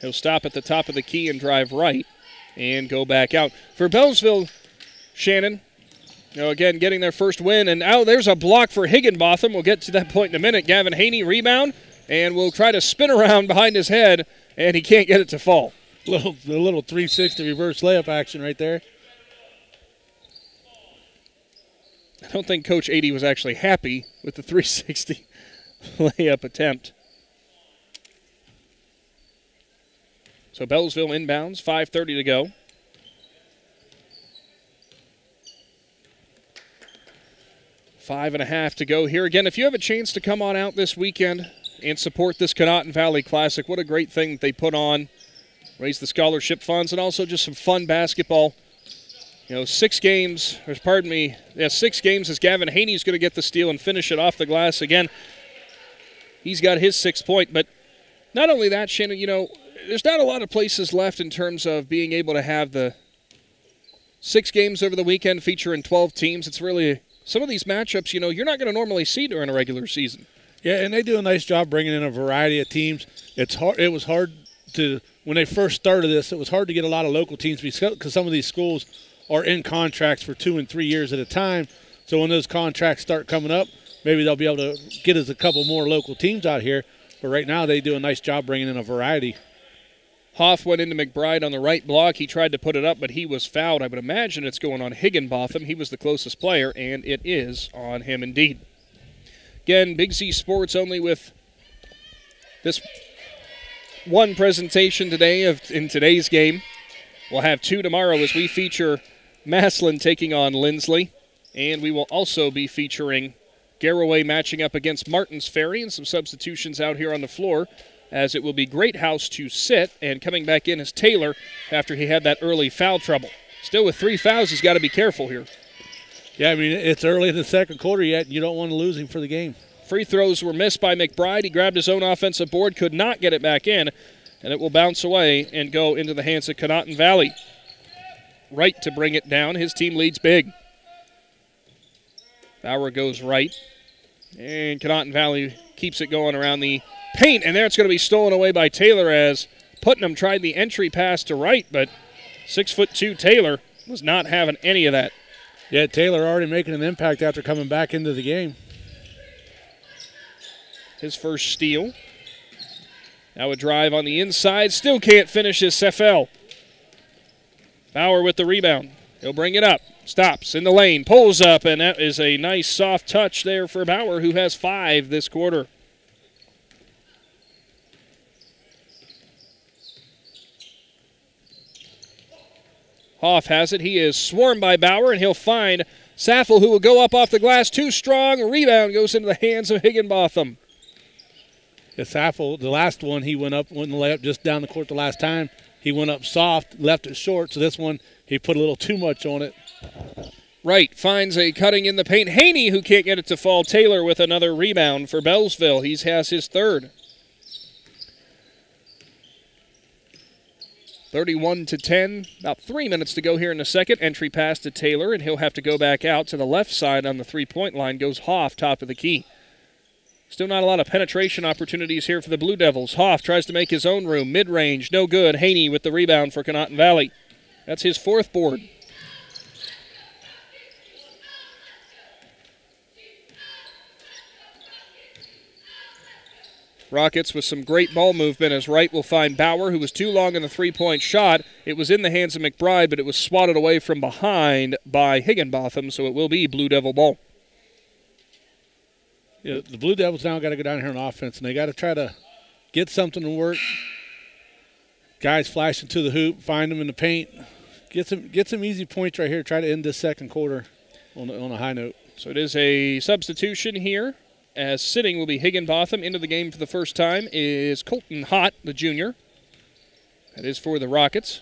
He'll stop at the top of the key and drive right and go back out. For Beallsville, Shannon, you know, again, getting their first win. And now there's a block for Higginbotham. We'll get to that point in a minute. Gavin Haney rebound and will try to spin around behind his head, and he can't get it to fall. Little, the little 360 reverse layup action right there. I don't think Coach 80 was actually happy with the 360 layup attempt. So Beallsville inbounds, 5.30 to go. Five and a half to go here. Again, if you have a chance to come on out this weekend and support this Conotton Valley Classic, what a great thing that they put on. Raise the scholarship funds and also just some fun basketball. You know, six games, or pardon me, yeah, six games as Gavin Haney's going to get the steal and finish it off the glass again. He's got his sixth point, but not only that, Shannon, you know, there's not a lot of places left in terms of being able to have the six games over the weekend featuring 12 teams. It's really some of these matchups, you know, you're not going to normally see during a regular season. Yeah, and they do a nice job bringing in a variety of teams. It's hard. It was hard to when they first started this. It was hard to get a lot of local teams because some of these schools are in contracts for two and three years at a time. So when those contracts start coming up, maybe they'll be able to get us a couple more local teams out here. But right now, they do a nice job bringing in a variety. Hoff went into McBride on the right block. He tried to put it up, but he was fouled. I would imagine it's going on Higginbotham. He was the closest player, and it is on him indeed. Again, Big Z Sports only with this one presentation today of in today's game. We'll have two tomorrow as we feature Maslin taking on Lindsley, and we will also be featuring Garaway matching up against Martins Ferry and some substitutions out here on the floor as it will be Greathouse to sit, and coming back in is Taylor after he had that early foul trouble. Still with three fouls, he's got to be careful here. Yeah, I mean, it's early in the second quarter yet, you don't want to lose him for the game. Free throws were missed by McBride. He grabbed his own offensive board, could not get it back in, and it will bounce away and go into the hands of Conotton Valley. Right to bring it down. His team leads big. Bauer goes right, and Conotton Valley keeps it going around the paint, and there it's going to be stolen away by Taylor as Putnam tried the entry pass to right, but six foot two Taylor was not having any of that. Yeah, Taylor already making an impact after coming back into the game. His first steal. Now a drive on the inside. Still can't finish his Saffel. Bauer with the rebound. He'll bring it up. Stops in the lane. Pulls up, and that is a nice soft touch there for Bauer, who has five this quarter. Hoff has it. He is swarmed by Bauer, and he'll find Saffel, who will go up off the glass too strong. Rebound goes into the hands of Higginbotham. The Saffel, the last one, he went up, went and lay up just down the court the last time. He went up soft, left it short. So this one, he put a little too much on it. Right, finds a cutting in the paint. Haney, who can't get it to fall. Taylor with another rebound for Beallsville. He has his third. 31 to 10. About three minutes to go here in the second. Entry pass to Taylor, and he'll have to go back out to the left side on the three point line. Goes Hoff, top of the key. Still not a lot of penetration opportunities here for the Blue Devils. Hoff tries to make his own room. Mid range, no good. Haney with the rebound for Conotton Valley. That's his fourth board. Rockets with some great ball movement as Wright will find Bauer, who was too long in the three point shot. It was in the hands of McBride, but it was swatted away from behind by Higginbotham, so it will be Blue Devil ball. Yeah, the Blue Devils now got to go down here on offense, and they got to try to get something to work. Guys flashing to the hoop, find them in the paint, get some get some easy points right here. Try to end this second quarter on a, on a high note. So it is a substitution here. As sitting will be Higginbotham. Into the game for the first time is Colton Hott, the junior. That is for the Rockets.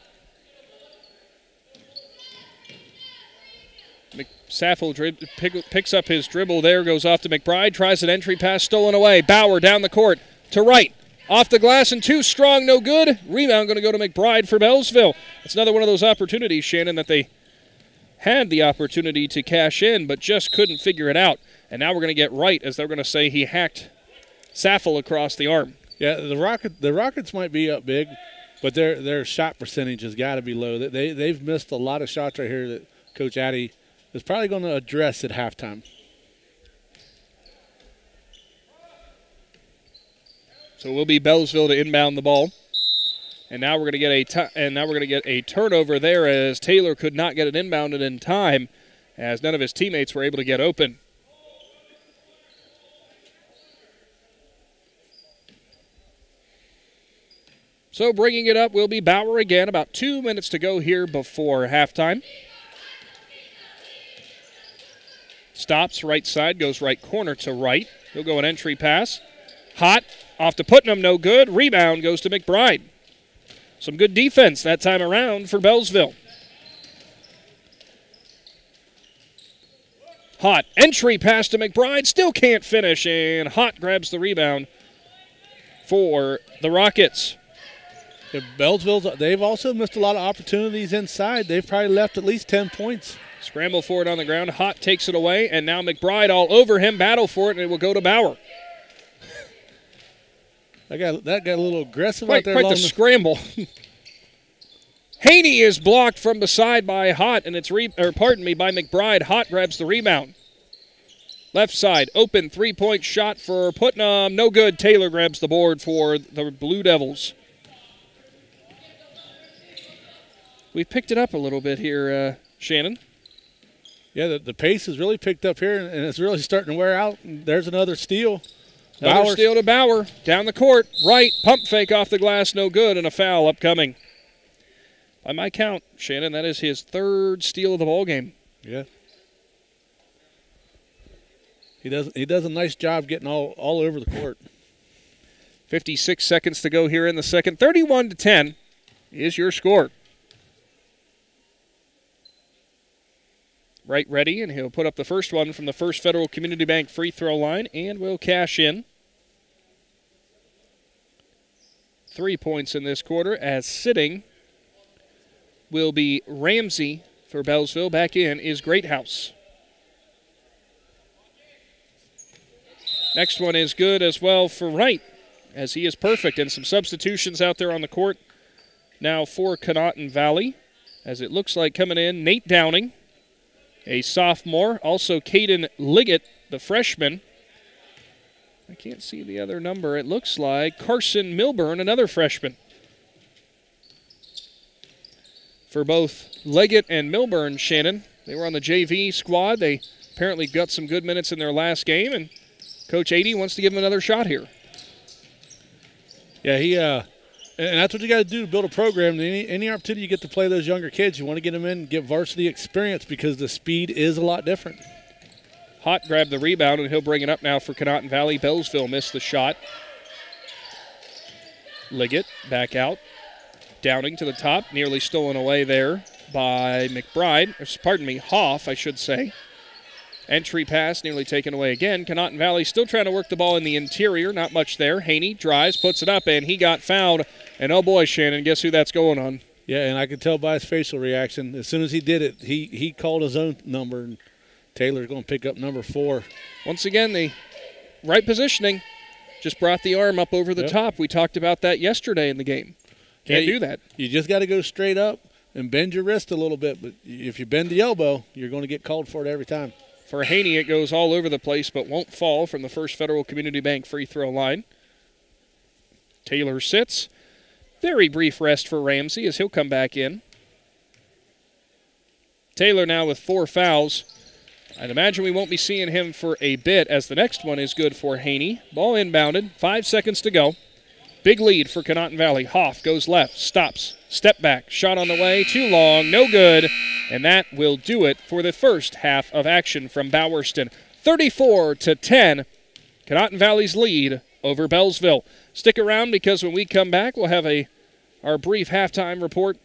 Saffel pick, picks up his dribble there, goes off to McBride, tries an entry pass, stolen away. Bauer down the court to right. Off the glass and too strong, no good. Rebound going to go to McBride for Beallsville. It's another one of those opportunities, Shannon, that they had the opportunity to cash in, but just couldn't figure it out. And now we're going to get right as they're going to say he hacked Saffel across the arm. Yeah, the Rocket the Rockets might be up big, but their their shot percentage has got to be low. They they've missed a lot of shots right here that Coach Addy is probably going to address at halftime. So it will be Beallsville to inbound the ball. And now we're going to get a t- and now we're going to get a turnover there as Taylor could not get it inbounded in time as none of his teammates were able to get open. So bringing it up will be Bauer again. About two minutes to go here before halftime. Stops right side, goes right corner to right. He'll go an entry pass. Hott off to Putnam, no good. Rebound goes to McBride. Some good defense that time around for Beallsville. Hott entry pass to McBride, still can't finish, and Hott grabs the rebound for the Rockets. Yeah, Beallsville's they've also missed a lot of opportunities inside. They've probably left at least ten points. Scramble for it on the ground. Hott takes it away, and now McBride all over him. Battle for it, and it will go to Bauer. That got that got a little aggressive Quite, out there. quite the along scramble. Haney is blocked from the side by Hott, and it's re- or pardon me by McBride. Hott grabs the rebound. Left side, open three point shot for Putnam. No good. Taylor grabs the board for the Blue Devils. We've picked it up a little bit here, uh, Shannon. Yeah, the, the pace has really picked up here, and it's really starting to wear out. And there's another steal. Another Bauer- steal to Bauer. Down the court. Right. Pump fake off the glass. No good. And a foul upcoming. By my count, Shannon, that is his third steal of the ball game. Yeah. He does he does a nice job getting all, all over the court. 56 seconds to go here in the second. 31 to 10 is your score. Right ready, and he'll put up the first one from the First Federal Community Bank free throw line and will cash in. Three points in this quarter as sitting will be Ramsey for Beallsville. Back in is Greathouse. Next one is good as well for Wright, as he is perfect. And some substitutions out there on the court now for Conotton Valley, as it looks like coming in Nate Downing, a sophomore. Also, Caden Liggett, the freshman. I can't see the other number. It looks like Carson Milburn, another freshman. For both Leggett and Milburn, Shannon, they were on the JV squad. They apparently got some good minutes in their last game, and Coach 80 wants to give them another shot here. Yeah, he uh, and that's what you got to do to build a program. Any any opportunity you get to play those younger kids, you want to get them in, and get varsity experience because the speed is a lot different. Hott grabbed the rebound, and he'll bring it up now for Conotton Valley. Beallsville missed the shot. Liggett back out. Downing to the top, nearly stolen away there by McBride. or, Pardon me, Hoff, I should say. Entry pass nearly taken away again. Conotton Valley still trying to work the ball in the interior. Not much there. Haney drives, puts it up, and he got fouled. And oh boy, Shannon, guess who that's going on? Yeah, and I could tell by his facial reaction. As soon as he did it, he he called his own number, and Taylor's going to pick up number four. Once again, the right positioning just brought the arm up over the Yep. top. We talked about that yesterday in the game. Can't Yeah, do that. You just got to go straight up and bend your wrist a little bit. But if you bend the elbow, you're going to get called for it every time. For Haney, it goes all over the place, but won't fall from the First Federal Community Bank free throw line. Taylor sits. Very brief rest for Ramsey as he'll come back in. Taylor now with four fouls. I'd imagine we won't be seeing him for a bit as the next one is good for Haney. Ball inbounded, five seconds to go. Big lead for Conotton Valley. Hoff goes left, stops, step back, shot on the way, too long, no good. And that will do it for the first half of action from Bowerston. 34 to 10. Conotton Valley's lead over Beallsville. Stick around because when we come back, we'll have a our brief halftime report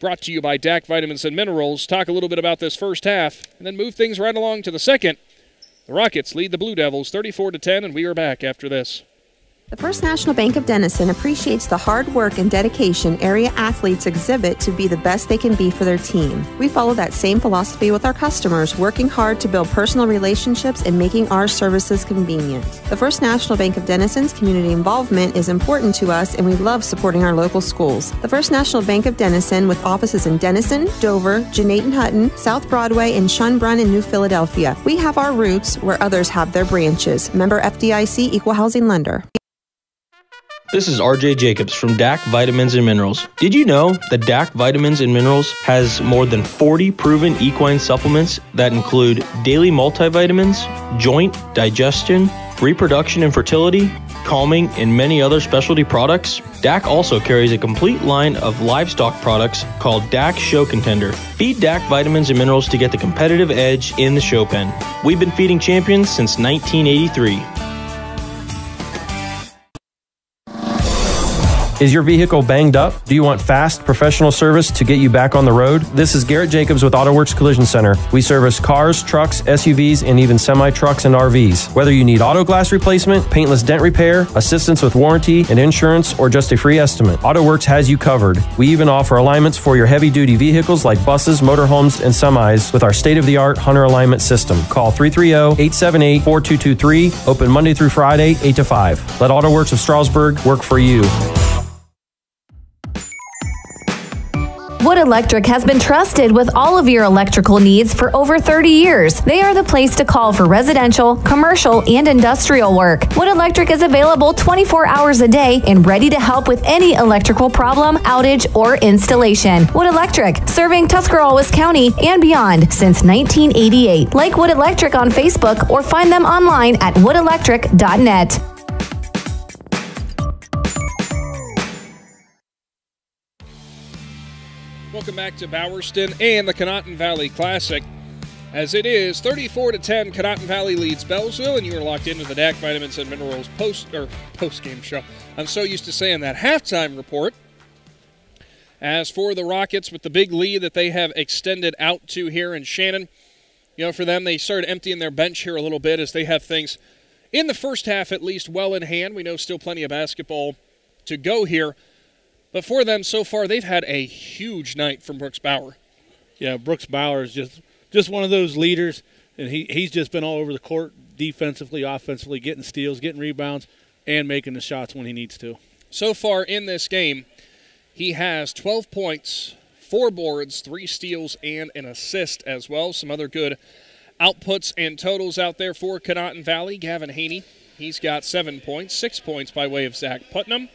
brought to you by DAC Vitamins and Minerals. Talk a little bit about this first half and then move things right along to the second. The Rockets lead the Blue Devils 34 to 10 and we are back after this. The First National Bank of Dennison appreciates the hard work and dedication area athletes exhibit to be the best they can be for their team. We follow that same philosophy with our customers, working hard to build personal relationships and making our services convenient. The First National Bank of Dennison's community involvement is important to us and we love supporting our local schools. The First National Bank of Dennison, with offices in Dennison, Dover, Gnadenhutten, South Broadway, and Schoenbrunn in New Philadelphia. We have our roots where others have their branches. Member FDIC Equal Housing Lender. This is RJ Jacobs from DAC Vitamins and Minerals. Did you know that DAC Vitamins and Minerals has more than 40 proven equine supplements that include daily multivitamins, joint, digestion, reproduction and fertility, calming, and many other specialty products? DAC also carries a complete line of livestock products called DAC Show Contender. Feed DAC vitamins and minerals to get the competitive edge in the show pen. We've been feeding champions since 1983. Is your vehicle banged up? Do you want fast, professional service to get you back on the road? This is Garrett Jacobs with AutoWorks Collision Center. We service cars, trucks, SUVs, and even semi trucks and RVs. Whether you need auto glass replacement, paintless dent repair, assistance with warranty and insurance, or just a free estimate, AutoWorks has you covered. We even offer alignments for your heavy duty vehicles like buses, motorhomes, and semis with our state of the art Hunter alignment system. Call 330 878 4223, open Monday through Friday, 8 to 5. Let AutoWorks of Strasburg work for you. Wood Electric has been trusted with all of your electrical needs for over 30 years. They are the place to call for residential, commercial, and industrial work. Wood Electric is available 24 hours a day and ready to help with any electrical problem, outage, or installation. Wood Electric, serving Tuscarawas County and beyond since 1988. Like Wood Electric on Facebook or find them online at woodelectric.net. Welcome back to Bowerston and the Conotton Valley Classic. As it is 34 to 10, Conotton Valley leads Beallsville, and you are locked into the DAC Vitamins and Minerals post or post game show. I'm so used to saying that halftime report. As for the Rockets, with the big lead that they have extended out to here in Shannon, you know, for them, they started emptying their bench here a little bit as they have things in the first half at least well in hand. We know still plenty of basketball to go here. But for them so far, they've had a huge night from Brooks Bauer. Yeah, Brooks Bauer is just just one of those leaders, and he, he's just been all over the court defensively, offensively, getting steals, getting rebounds, and making the shots when he needs to. So far in this game, he has 12 points, four boards, three steals, and an assist as well. Some other good outputs and totals out there for Conotton Valley. Gavin Haney, he's got seven points, six points by way of Zach Putnam.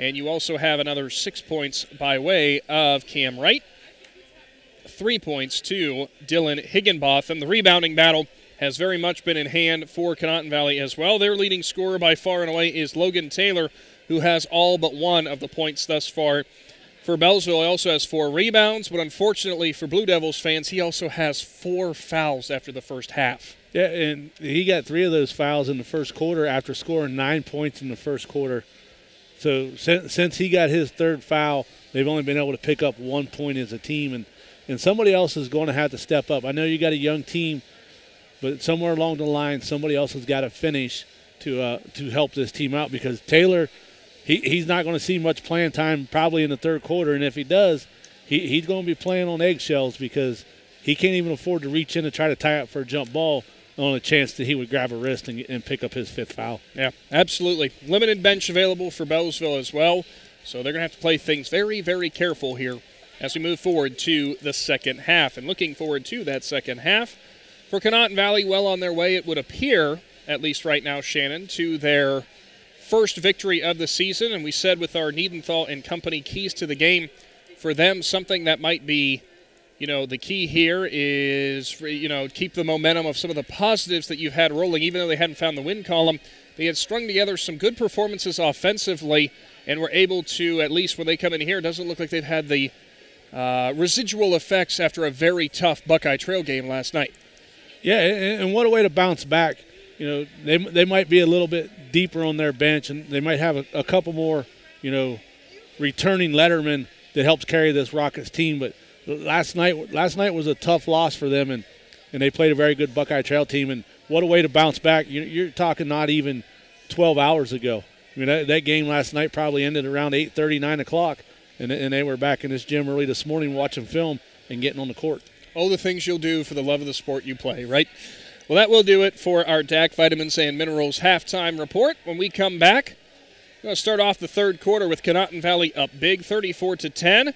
And you also have another six points by way of Cam Wright. Three points to Dylan Higginbotham. The rebounding battle has very much been in hand for Conotton Valley as well. Their leading scorer by far and away is Logan Taylor, who has all but one of the points thus far. For Beallsville, he also has four rebounds, but unfortunately for Blue Devils fans, he also has four fouls after the first half. Yeah, and he got three of those fouls in the first quarter after scoring nine points in the first quarter. So since, since he got his third foul, they've only been able to pick up one point as a team, and and somebody else is going to have to step up. I know you got a young team, but somewhere along the line, somebody else has got to finish to uh, to help this team out because Taylor, he, he's not going to see much playing time probably in the third quarter, and if he does, he, he's going to be playing on eggshells because he can't even afford to reach in and try to tie up for a jump ball on a chance that he would grab a wrist and, and pick up his fifth foul. Yeah, absolutely. Limited bench available for Beallsville as well. So they're going to have to play things very, very careful here as we move forward to the second half. And looking forward to that second half for Conotton Valley, well on their way, it would appear, at least right now, Shannon, to their first victory of the season, and we said with our Niedenthal and company keys to the game, for them, something that might be, you know, the key here is, you know, keep the momentum of some of the positives that you've had rolling, even though they hadn't found the win column. They had strung together some good performances offensively and were able to, at least when they come in here, it doesn't look like they've had the uh, residual effects after a very tough Buckeye Trail game last night. Yeah, and what a way to bounce back. You know, they, they might be a little bit deeper on their bench, and they might have a, a couple more, you know, returning lettermen that helps carry this Rockets team. But last night, last night was a tough loss for them, and and they played a very good Buckeye Trail team. And what a way to bounce back! You're, you're talking not even 12 hours ago. I mean, that, that game last night probably ended around 8:30, 9 o'clock, and, and they were back in this gym early this morning watching film and getting on the court. All the things you'll do for the love of the sport you play, right? Well, that will do it for our DAC Vitamins and Minerals halftime report. When we come back, we're going to start off the third quarter with Conotton Valley up big, 34 to 10.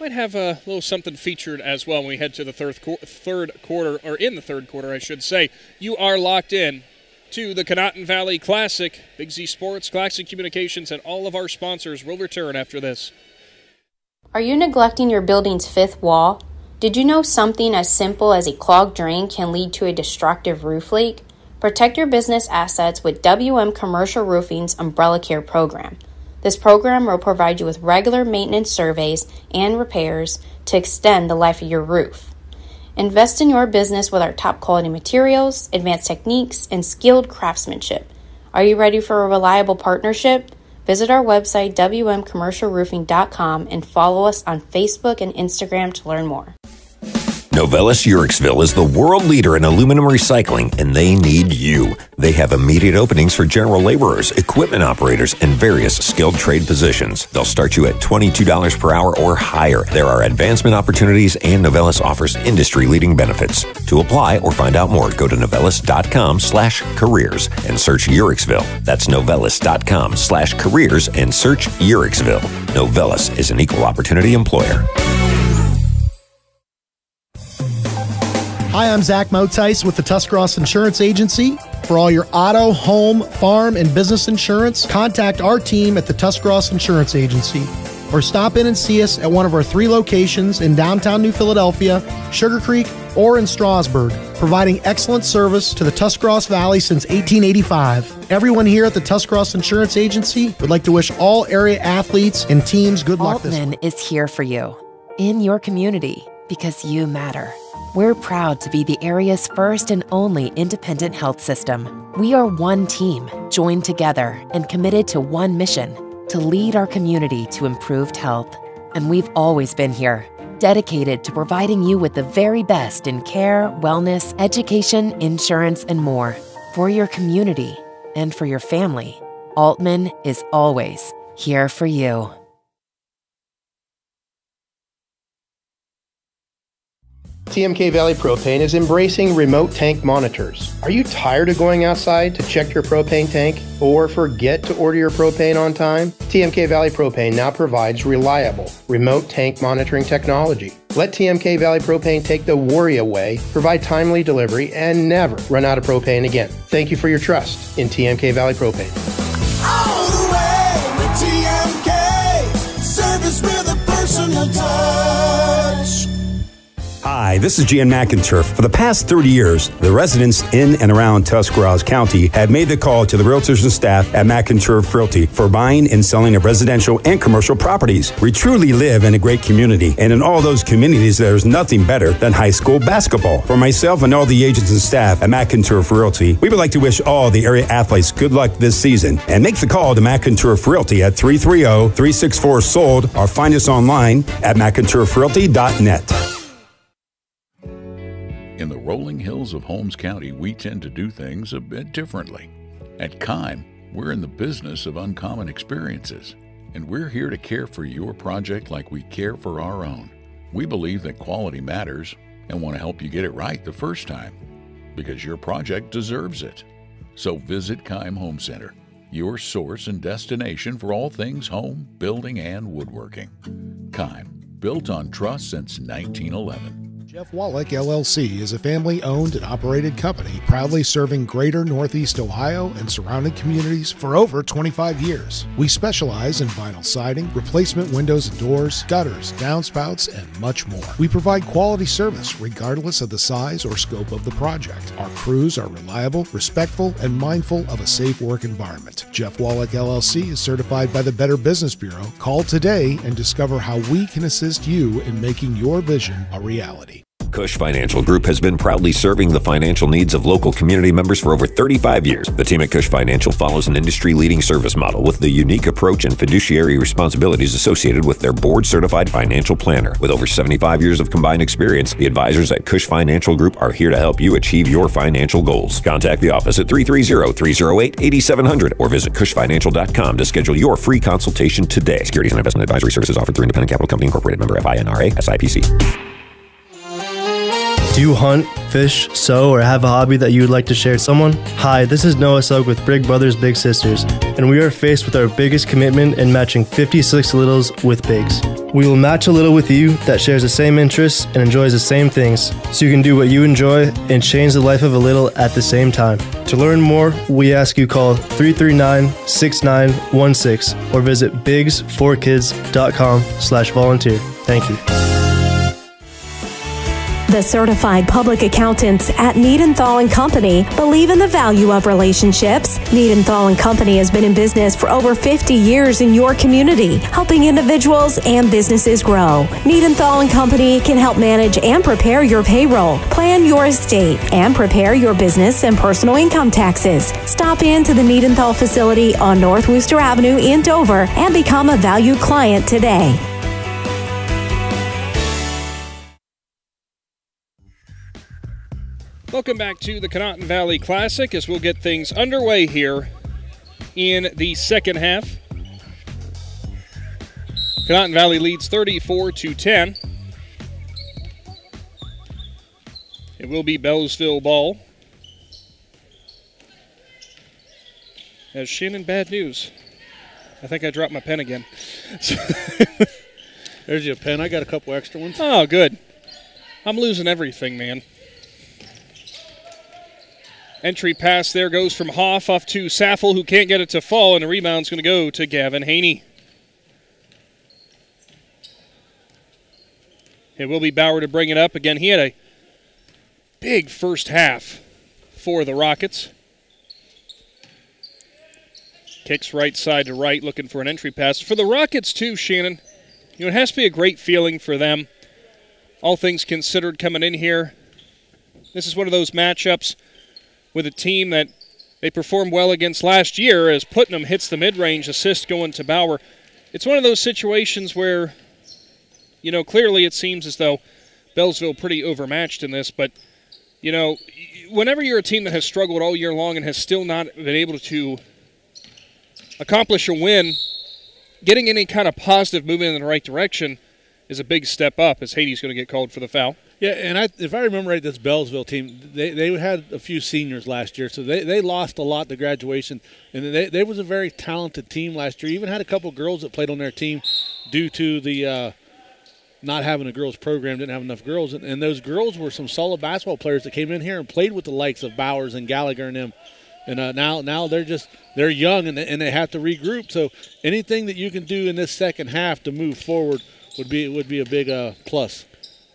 Might have a little something featured as well when we head to the third, third quarter, or in the third quarter, I should say. You are locked in to the Conotton Valley Classic. Big Z Sports, Claxon Communications, and all of our sponsors will return after this. Are you neglecting your building's fifth wall? Did you know something as simple as a clogged drain can lead to a destructive roof leak? Protect your business assets with WM Commercial Roofing's Umbrella Care program. This program will provide you with regular maintenance surveys and repairs to extend the life of your roof. Invest in your business with our top quality materials, advanced techniques, and skilled craftsmanship. Are you ready for a reliable partnership? Visit our website, wmcommercialroofing.com, and follow us on Facebook and Instagram to learn more. Novelis Uhrichsville is the world leader in aluminum recycling, and they need you. They have immediate openings for general laborers, equipment operators, and various skilled trade positions. They'll start you at $22 per hour or higher. There are advancement opportunities, and Novelis offers industry-leading benefits. To apply or find out more, go to novelis.com slash careers and search Uhrichsville. That's novelis.com slash careers and search Uhrichsville. Novelis is an equal opportunity employer. Hi, I'm Zach Motice with the Tuscross Insurance Agency. For all your auto, home, farm, and business insurance, contact our team at the Tuscross Insurance Agency or stop in and see us at one of our three locations in downtown New Philadelphia, Sugarcreek, or in Strasburg, providing excellent service to the Tuscross Valley since 1885. Everyone here at the Tuscross Insurance Agency would like to wish all area athletes and teams good luck this Aultman is here for you, in your community, because you matter. We're proud to be the area's first and only independent health system. We are one team, joined together and committed to one mission to lead our community to improved health. And we've always been here, dedicated to providing you with the very best in care, wellness, education, insurance, and more for your community and for your family. Aultman is always here for you. TMK Valley Propane is embracing remote tank monitors. Are you tired of going outside to check your propane tank or forget to order your propane on time? TMK Valley Propane now provides reliable remote tank monitoring technology. Let TMK Valley Propane take the worry away, provide timely delivery, and never run out of propane again. Thank you for your trust in TMK Valley Propane. All the way with TMK. Service with a personal touch. Hi, this is Jan McInturf. For the past 30 years, the residents in and around Tuscarawas County have made the call to the realtors and staff at McInturf Realty for buying and selling of residential and commercial properties. We truly live in a great community, and in all those communities, there's nothing better than high school basketball. For myself and all the agents and staff at McInturf Realty, we would like to wish all the area athletes good luck this season and make the call to McInturf Realty at 330 364 SOLD or find us online at McInturfRealty.net. In the rolling hills of Holmes County, we tend to do things a bit differently. At Keim, we're in the business of uncommon experiences, and we're here to care for your project like we care for our own. We believe that quality matters and want to help you get it right the first time because your project deserves it. So visit Keim Home Center, your source and destination for all things home, building, and woodworking. Keim, built on trust since 1911. Jeff Wallach LLC is a family owned and operated company proudly serving greater Northeast Ohio and surrounding communities for over 25 years. We specialize in vinyl siding, replacement windows and doors, gutters, downspouts, and much more. We provide quality service regardless of the size or scope of the project. Our crews are reliable, respectful, and mindful of a safe work environment. Jeff Wallach LLC is certified by the Better Business Bureau. Call today and discover how we can assist you in making your vision a reality. Cush Financial Group has been proudly serving the financial needs of local community members for over 35 years. The team at Cush Financial follows an industry leading service model with the unique approach and fiduciary responsibilities associated with their board certified financial planner. With over 75 years of combined experience, the advisors at Cush Financial Group are here to help you achieve your financial goals. Contact the office at 330 308 8700 or visit cushfinancial.com to schedule your free consultation today. Securities and investment advisory services offered through Independent Capital Company Incorporated member FINRA SIPC. Do you hunt, fish, sew, or have a hobby that you would like to share with someone? Hi, this is Noah Sugg with Big Brothers Big Sisters, and we are faced with our biggest commitment in matching 56 littles with bigs. We will match a little with you that shares the same interests and enjoys the same things, so you can do what you enjoy and change the life of a little at the same time. To learn more, we ask you call 339-6916 or visit bigs4kids.com slash volunteer. Thank you. The certified public accountants at Needenthal and Company believe in the value of relationships. Needenthal and Company has been in business for over 50 years in your community, helping individuals and businesses grow. Needenthal and Company can help manage and prepare your payroll, plan your estate, and prepare your business and personal income taxes. Stop in to the Needenthal facility on North Worcester Avenue in Dover and become a valued client today. Welcome back to the Conotton Valley Classic as we'll get things underway here in the second half. Conotton Valley leads 34 to 10. It will be Beallsville ball. As Shannon, bad news. I think I dropped my pen again. There's your pen. I got a couple extra ones. Oh, good. I'm losing everything, man. Entry pass there goes from Hoff off to Saffel, who can't get it to fall, and the rebound's going to go to Gavin Haney. It will be Bauer to bring it up. Again, he had a big first half for the Rockets. Kicks right side to right, looking for an entry pass. For the Rockets, too, Shannon, you know, it has to be a great feeling for them. All things considered, coming in here, this is one of those matchups with a team that they performed well against last year as Putnam hits the mid range assist going to Bauer. It's one of those situations where, you know, clearly it seems as though Beallsville pretty overmatched in this, but, you know, whenever you're a team that has struggled all year long and has still not been able to accomplish a win, getting any kind of positive movement in the right direction is a big step up as Haiti's going to get called for the foul. Yeah, and I, if I remember right, this Beallsville team, they, they had a few seniors last year, so they, they lost a lot to graduation. And they, they was a very talented team last year. Even had a couple girls that played on their team due to the uh, not having a girls program, didn't have enough girls. And, and those girls were some solid basketball players that came in here and played with the likes of Bowers and Gallagher and them. And uh, now, now they're just they're young and they, and they have to regroup. So anything that you can do in this second half to move forward would be would be a big uh, plus.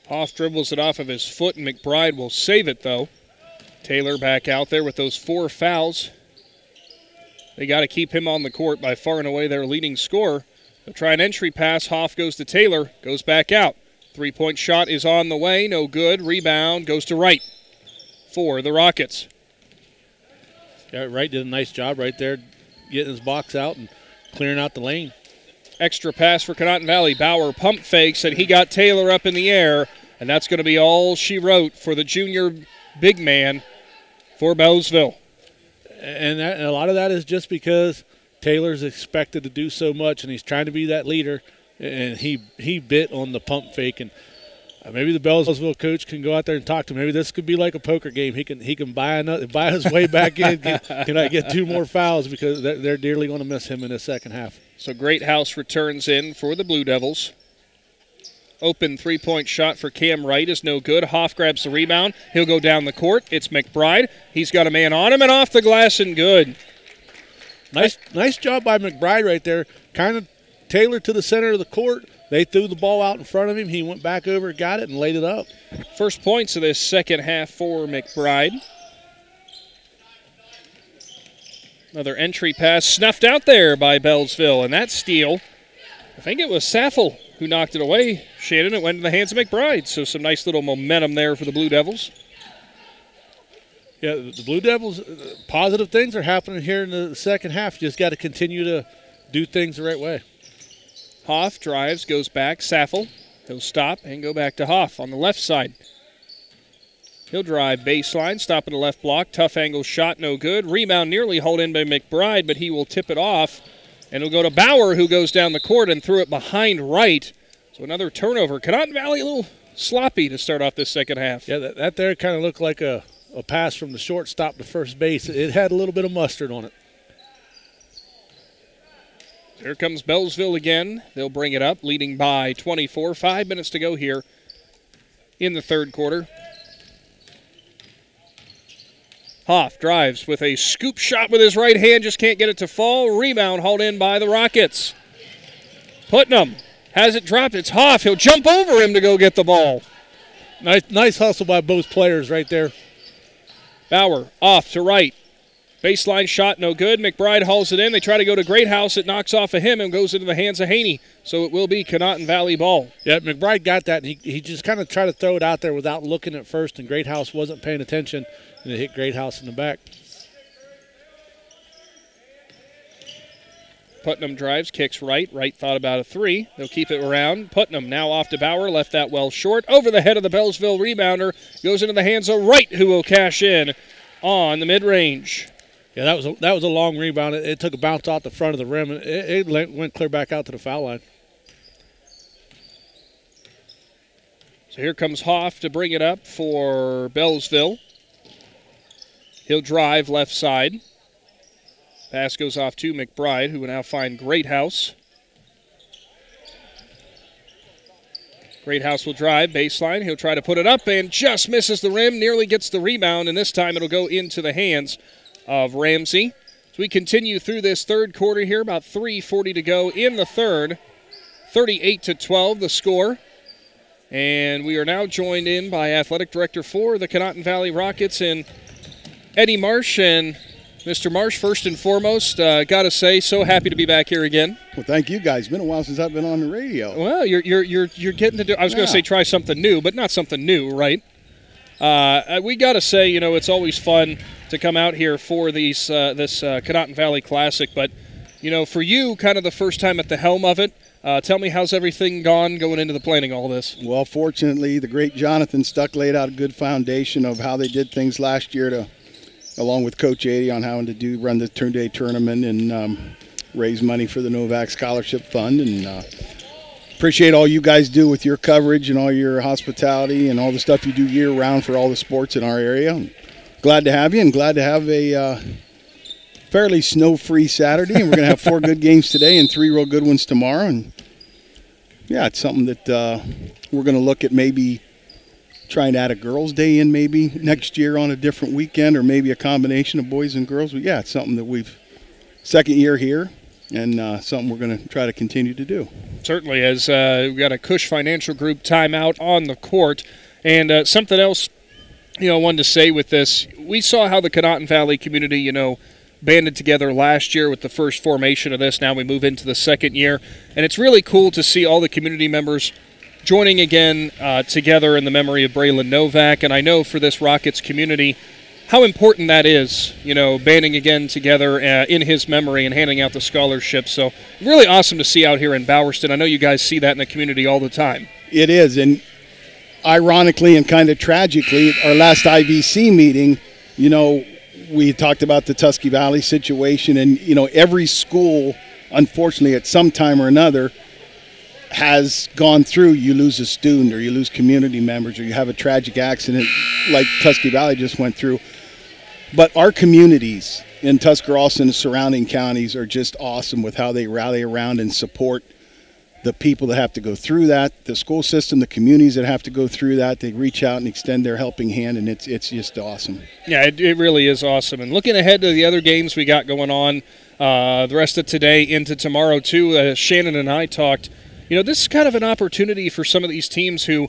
Hoff dribbles it off of his foot, and McBride will save it, though. Taylor back out there with those four fouls. They got to keep him on the court by far and away their leading scorer. They'll try an entry pass. Hoff goes to Taylor, goes back out. Three point shot is on the way, no good. Rebound goes to Wright for the Rockets. Yeah, Wright did a nice job right there, getting his box out and clearing out the lane. Extra pass for Conotton Valley. Bauer pump fakes, and he got Taylor up in the air, and that's going to be all she wrote for the junior big man for Beallsville. And, that, and a lot of that is just because Taylor's expected to do so much, and he's trying to be that leader, and he he bit on the pump fake, and uh, maybe the Beallsville coach can go out there and talk to him. Maybe this could be like a poker game. He can he can buy another, buy his way back in. Can, can I get two more fouls because they're, they're dearly going to miss him in the second half. So Greathouse returns in for the Blue Devils. Open three point shot for Cam Wright is no good. Hoff grabs the rebound. He'll go down the court. It's McBride. He's got a man on him and off the glass and good. Nice, nice job by McBride right there. Kind of tailored to the center of the court. They threw the ball out in front of him. He went back over, got it, and laid it up. First points of this second half for McBride. Another entry pass snuffed out there by Beallsville, and that steal, I think it was Saffel who knocked it away. Shannon, it went in the hands of McBride, so some nice little momentum there for the Blue Devils. Yeah, the Blue Devils, uh, positive things are happening here in the second half. You just got to continue to do things the right way. Hoff drives, goes back. Saffel, he'll stop and go back to Hoff on the left side. He'll drive baseline, stop at the left block. Tough angle shot, no good. Rebound nearly hauled in by McBride, but he will tip it off. And it'll go to Bauer, who goes down the court and threw it behind right. So another turnover. Conotton Valley a little sloppy to start off this second half. Yeah, that, that there kind of looked like a, a pass from the shortstop to first base. It had a little bit of mustard on it. Here comes Beallsville again. They'll bring it up, leading by 24. Five minutes to go here in the third quarter. Hoff drives with a scoop shot with his right hand, just can't get it to fall. Rebound hauled in by the Rockets. Putnam has it dropped. It's Hoff. He'll jump over him to go get the ball. Nice, nice hustle by both players right there. Bauer off to right. Baseline shot, no good. McBride hauls it in. They try to go to Greathouse. It knocks off of him and goes into the hands of Haney. So it will be Conotton Valley ball. Yeah, McBride got that, and he, he just kind of tried to throw it out there without looking at first, and Greathouse wasn't paying attention, and it hit Greathouse in the back. Putnam drives, kicks right. Right thought about a three. They'll keep it around. Putnam now off to Bauer, left that well short. Over the head of the Beallsville rebounder. Goes into the hands of Wright, who will cash in on the mid range. Yeah, that was a, that was a long rebound. It, it took a bounce off the front of the rim, and it, it went clear back out to the foul line. So here comes Hoff to bring it up for Beallsville. He'll drive left side. Pass goes off to McBride, who will now find Greathouse. Great House will drive baseline. He'll try to put it up and just misses the rim, nearly gets the rebound, and this time it'll go into the hands of Ramsey. So we continue through this third quarter here, about 3:40 to go in the third. 38 to 12 the score. And we are now joined in by athletic director for the Conotton Valley Rockets and Eddie Marsh and Mr. Marsh, first and foremost, uh, got to say, so happy to be back here again. Well, thank you guys. It's been a while since I've been on the radio. Well, you're you're you're, you're getting to do. I was gonna say try something new, but not something new, right? Uh, we got to say, you know, it's always fun to come out here for these uh, this uh, Valley Classic, but you know, for you, kind of the first time at the helm of it. Uh, tell me, how's everything gone going into the planning all this? Well, fortunately, the great Jonathan Stuck laid out a good foundation of how they did things last year to, along with Coach 80 on how to do run the turn day tournament and um, raise money for the Novak Scholarship Fund. And uh, appreciate all you guys do with your coverage and all your hospitality and all the stuff you do year round for all the sports in our area. I'm Glad to have you and glad to have a uh, fairly snow-free Saturday. And we're going to have four good games today and three real good ones tomorrow. And yeah, it's something that uh, we're going to look at maybe trying to add a girls' day in maybe next year on a different weekend or maybe a combination of boys and girls. But yeah, it's something that we've second year here and uh, something we're going to try to continue to do. Certainly, as uh, we've got a Cush Financial Group timeout on the court. And uh, something else, you know, I wanted to say with this, we saw how the Conotton Valley community, you know, banded together last year with the first formation of this. Now we move into the second year. And it's really cool to see all the community members joining again uh, together in the memory of Braylon Novak. And I know for this Rockets community, how important that is, you know, banding again together uh, in his memory and handing out the scholarships. So, really awesome to see out here in Bowerston. I know you guys see that in the community all the time. It is, and ironically and kind of tragically, our last IVC meeting, you know, we talked about the Tusky Valley situation, and you know, every school, unfortunately, at some time or another, has gone through. You lose a student, or you lose community members, or you have a tragic accident, like Tusky Valley just went through. But our communities in Tuscarawas and the surrounding counties are just awesome with how they rally around and support the people that have to go through that, the school system, the communities that have to go through that, they reach out and extend their helping hand, and it's it's just awesome. Yeah, it, it really is awesome. And looking ahead to the other games we got going on, uh, the rest of today into tomorrow too. Uh, Shannon and I talked. You know, this is kind of an opportunity for some of these teams who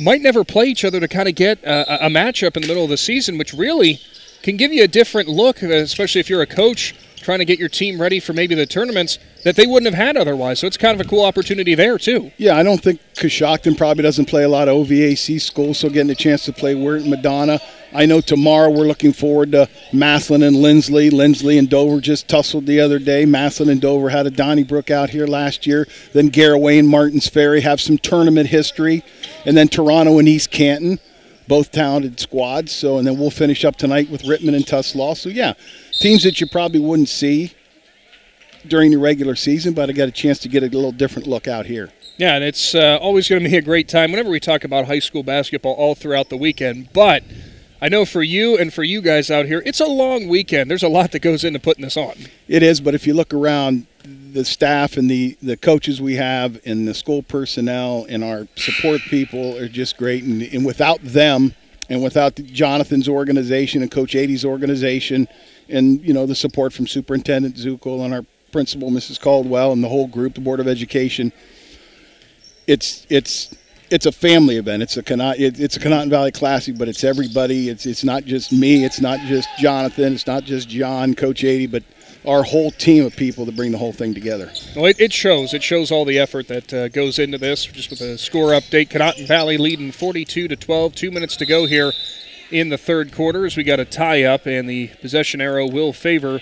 might never play each other to kind of get a, a matchup in the middle of the season, which really can give you a different look, especially if you're a coach trying to get your team ready for maybe the tournaments that they wouldn't have had otherwise. So it's kind of a cool opportunity there too. Yeah, I don't think Coshocton probably doesn't play a lot of OVAC schools, so getting a chance to play and Madonna. I know tomorrow we're looking forward to Massillon and Linsly. Linsly and Dover just tussled the other day. Massillon and Dover had a Donnybrook out here last year. Then Garaway and Martins Ferry have some tournament history. And then Toronto and East Canton both talented squads. So, and then we'll finish up tonight with Rittman and Tuslaw. So, yeah, teams that you probably wouldn't see during the regular season, but I got a chance to get a little different look out here. Yeah, and it's uh, always going to be a great time whenever we talk about high school basketball all throughout the weekend. But I know for you and for you guys out here, it's a long weekend. There's a lot that goes into putting this on. It is, but if you look around, the staff and the, the coaches we have and the school personnel and our support people are just great. And, and without them and without Jonathan's organization and Coach 80's organization and, you know, the support from Superintendent Zukel and our principal, Mrs. Caldwell, and the whole group, the Board of Education, it's it's it's a family event. It's a it's a Conotton Valley Classic, but it's everybody. It's it's not just me. It's not just Jonathan. It's not just John, Coach 80, but – our whole team of people to bring the whole thing together. Well, it, it shows. It shows all the effort that uh, goes into this. Just with a score update, Conotton Valley leading 42 to 12. Two minutes to go here in the third quarter as we got a tie up, and the possession arrow will favor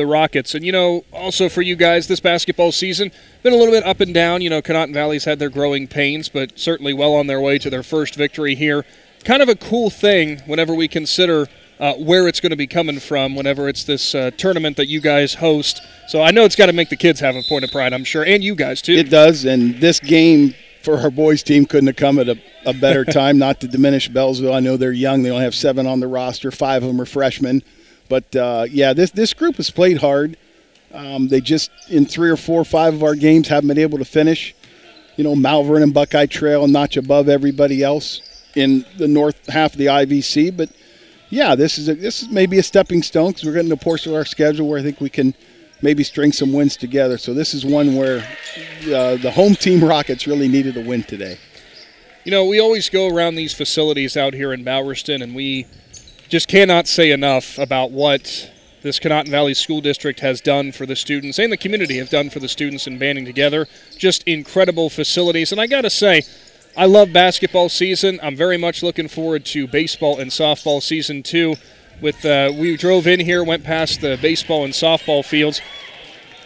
the Rockets. And you know, also for you guys, this basketball season been a little bit up and down. You know, Conotton Valley's had their growing pains, but certainly well on their way to their first victory here. Kind of a cool thing whenever we consider uh, where it's going to be coming from whenever it's this uh, tournament that you guys host. So I know it's got to make the kids have a point of pride, I'm sure, and you guys too. It does, and this game for our boys team couldn't have come at a, a better time. Not to diminish Beallsville, I know they're young; they only have seven on the roster. Five of them are freshmen, but uh, yeah, this this group has played hard. Um, they just in three or four or five of our games haven't been able to finish. You know, Malvern and Buckeye Trail notch above everybody else in the north half of the IVC, but yeah, this is a, this is maybe a stepping stone because we're getting to a portion of our schedule where I think we can maybe string some wins together. So this is one where uh, the home team Rockets really needed a win today. You know, we always go around these facilities out here in Bowerston, and we just cannot say enough about what this Conotton Valley School District has done for the students and the community have done for the students in banding together. Just incredible facilities. And I got to say, I love basketball season. I'm very much looking forward to baseball and softball season too. With uh, we drove in here, went past the baseball and softball fields.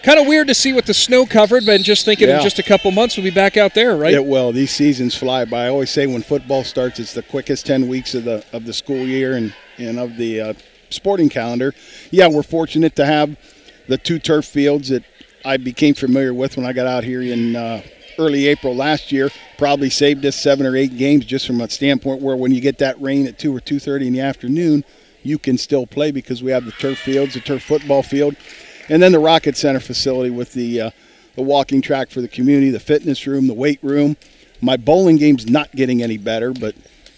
Kind of weird to see what the snow covered, but just thinking Yeah. in just a couple months we'll be back out there, right? It will. These seasons fly by. I always say when football starts, it's the quickest ten weeks of the of the school year and and of the uh, sporting calendar. Yeah, we're fortunate to have the two turf fields that I became familiar with when I got out here in uh, early April last year. Probably saved us seven or eight games just from a standpoint where when you get that rain at two or two thirty in the afternoon, you can still play because we have the turf fields, the turf football field, and then the Rocket Center facility with the uh, the walking track for the community, the fitness room, the weight room. My bowling game's not getting any better, but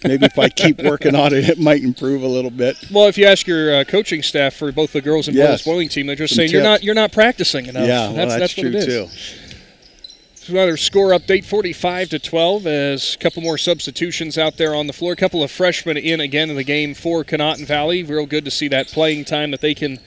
maybe if I keep working on it, it might improve a little bit. Well, if you ask your uh, coaching staff for both the girls and Yes. boys bowling team, they're just Some saying you're not you're not practicing enough. Yeah, well, that's, that's what true, it is. So Another score update 45 to 12 as a couple more substitutions out there on the floor. A couple of freshmen in again in the game for Conotton Valley. Real good to see that playing time that they can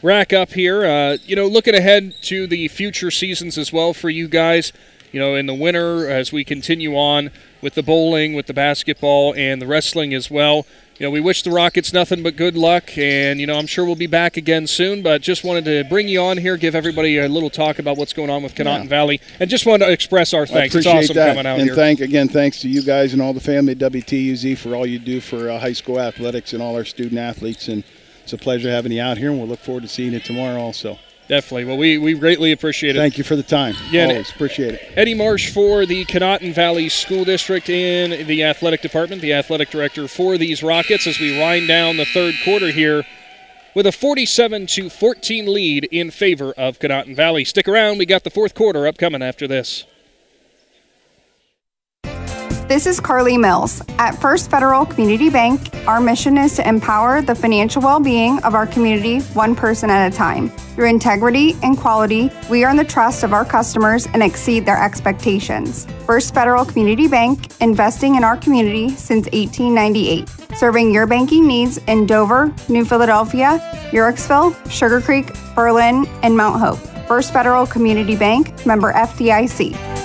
rack up here. Uh, you know, looking ahead to the future seasons as well for you guys. You know, in the winter as we continue on with the bowling, with the basketball, and the wrestling as well. You know, we wish the Rockets nothing but good luck, and you know, I'm sure we'll be back again soon. But just wanted to bring you on here, give everybody a little talk about what's going on with Conotton Yeah. Valley, and just wanted to express our I thanks. It's appreciate awesome that. coming out and here. thank again, thanks to you guys and all the family at WTUZ for all you do for uh, high school athletics and all our student athletes. And it's a pleasure having you out here, and we'll look forward to seeing you tomorrow also. Definitely. Well, we, we greatly appreciate it. Thank you for the time. Yeah, Always appreciate it. Eddie Marsh for the Conotton Valley School District in the athletic department, the athletic director for these Rockets as we wind down the third quarter here with a 47 to 14 lead in favor of Conotton Valley. Stick around, we got the fourth quarter upcoming after this. This is Carly Mills. At First Federal Community Bank, our mission is to empower the financial well being of our community one person at a time. Through integrity and quality, we earn the trust of our customers and exceed their expectations. First Federal Community Bank, investing in our community since 1898, serving your banking needs in Dover, New Philadelphia, Yorksville, Sugarcreek, Berlin, and Mount Hope. First Federal Community Bank, member FDIC.